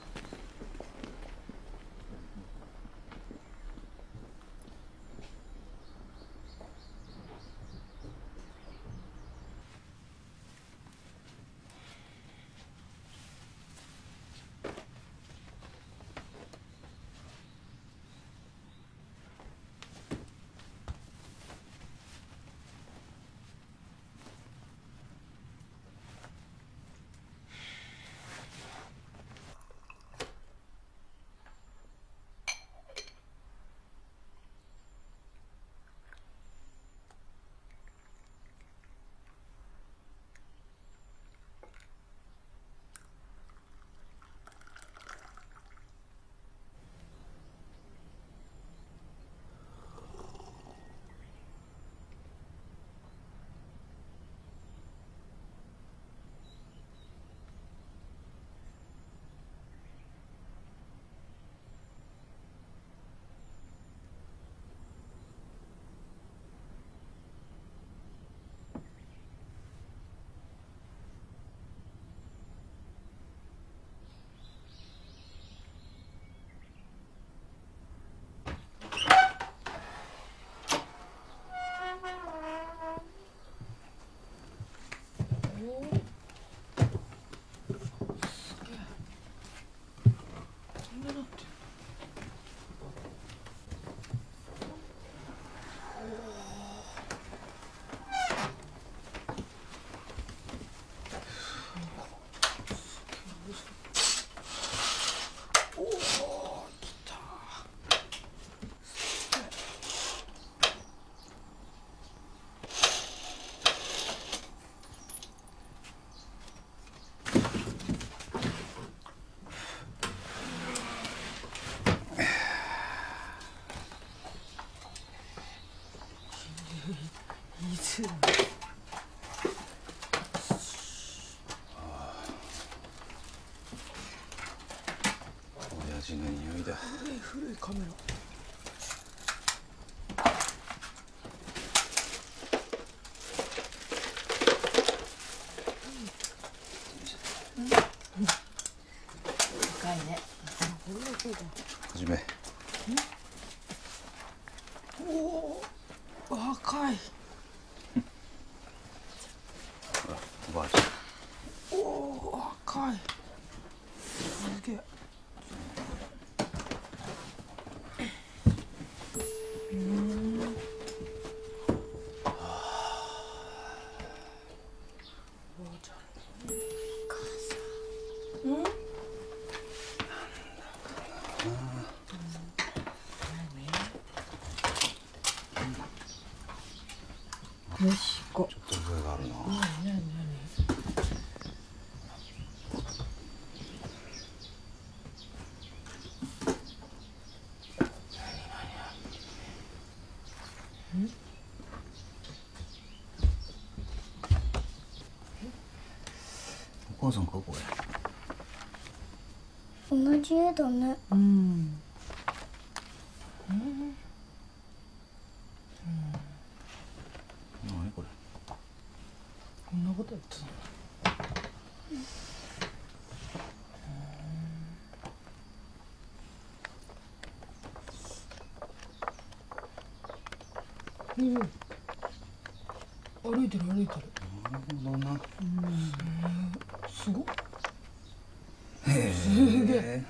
[SPEAKER 56] だ
[SPEAKER 8] 古い古いカメラ
[SPEAKER 57] 深いね
[SPEAKER 8] これはそうだ
[SPEAKER 56] はじめ
[SPEAKER 8] おお若い
[SPEAKER 56] おばあちゃん
[SPEAKER 8] おお若いすげえうんおばあちゃんうんよし行こう。
[SPEAKER 56] ちょっと覚えがあるな。
[SPEAKER 8] 何何何？
[SPEAKER 56] お母さんかこれ。
[SPEAKER 18] 同じ絵だね。
[SPEAKER 8] うんうん
[SPEAKER 56] 何これ
[SPEAKER 8] こんなことやってたんだうん歩いてる歩いてる
[SPEAKER 56] ほどな
[SPEAKER 8] うんすごっ
[SPEAKER 56] へえ
[SPEAKER 8] すげえ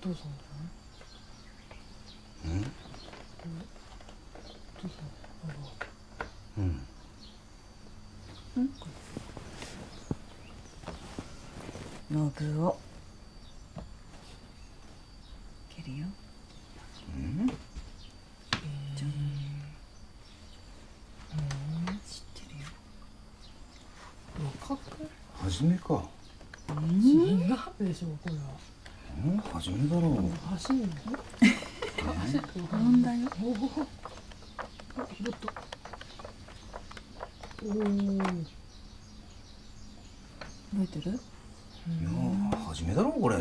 [SPEAKER 8] お父さんじゃない
[SPEAKER 56] うん
[SPEAKER 29] うん
[SPEAKER 2] ノブを蹴るよ
[SPEAKER 29] うん
[SPEAKER 2] じゃん知ってるよ
[SPEAKER 8] かっこいい
[SPEAKER 29] 初めか
[SPEAKER 8] 違うでしょこれは
[SPEAKER 29] うん初めだろう。
[SPEAKER 8] 走るの？
[SPEAKER 2] なんだよ
[SPEAKER 8] おおあ拾ったおお
[SPEAKER 2] 覚えてる？
[SPEAKER 29] いや初めだろこれ。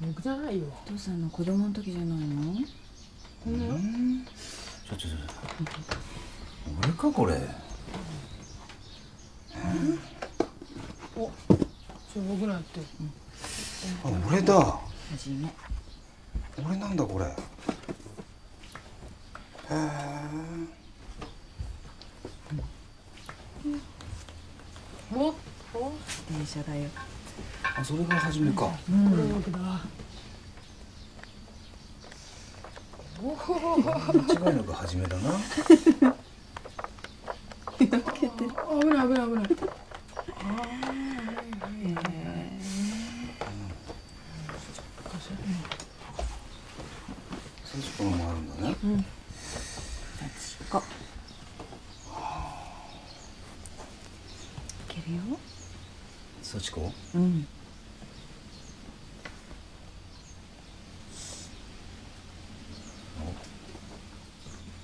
[SPEAKER 8] 僕じゃないよ。
[SPEAKER 2] お父さんの子供の時じゃないの？
[SPEAKER 8] こん。
[SPEAKER 29] ちょちょちょ俺かこれ
[SPEAKER 8] おそれ僕のやってる
[SPEAKER 29] あ俺だ
[SPEAKER 2] はじめ。
[SPEAKER 29] 俺なんだこれ。へえ
[SPEAKER 8] おお。
[SPEAKER 2] 電車だよ。
[SPEAKER 29] あそれが初めか。
[SPEAKER 8] これ僕だおお
[SPEAKER 29] 間違いなく初めだな
[SPEAKER 8] 危ない危ない危ない
[SPEAKER 29] 幸子のもあるんだね
[SPEAKER 2] うん幸子蹴るよ
[SPEAKER 29] 幸子
[SPEAKER 2] うん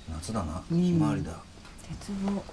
[SPEAKER 29] 夏だな
[SPEAKER 2] うん
[SPEAKER 29] ひまわりだ。
[SPEAKER 2] 絶望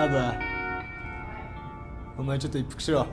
[SPEAKER 30] ハブお前ちょっと一服しろ。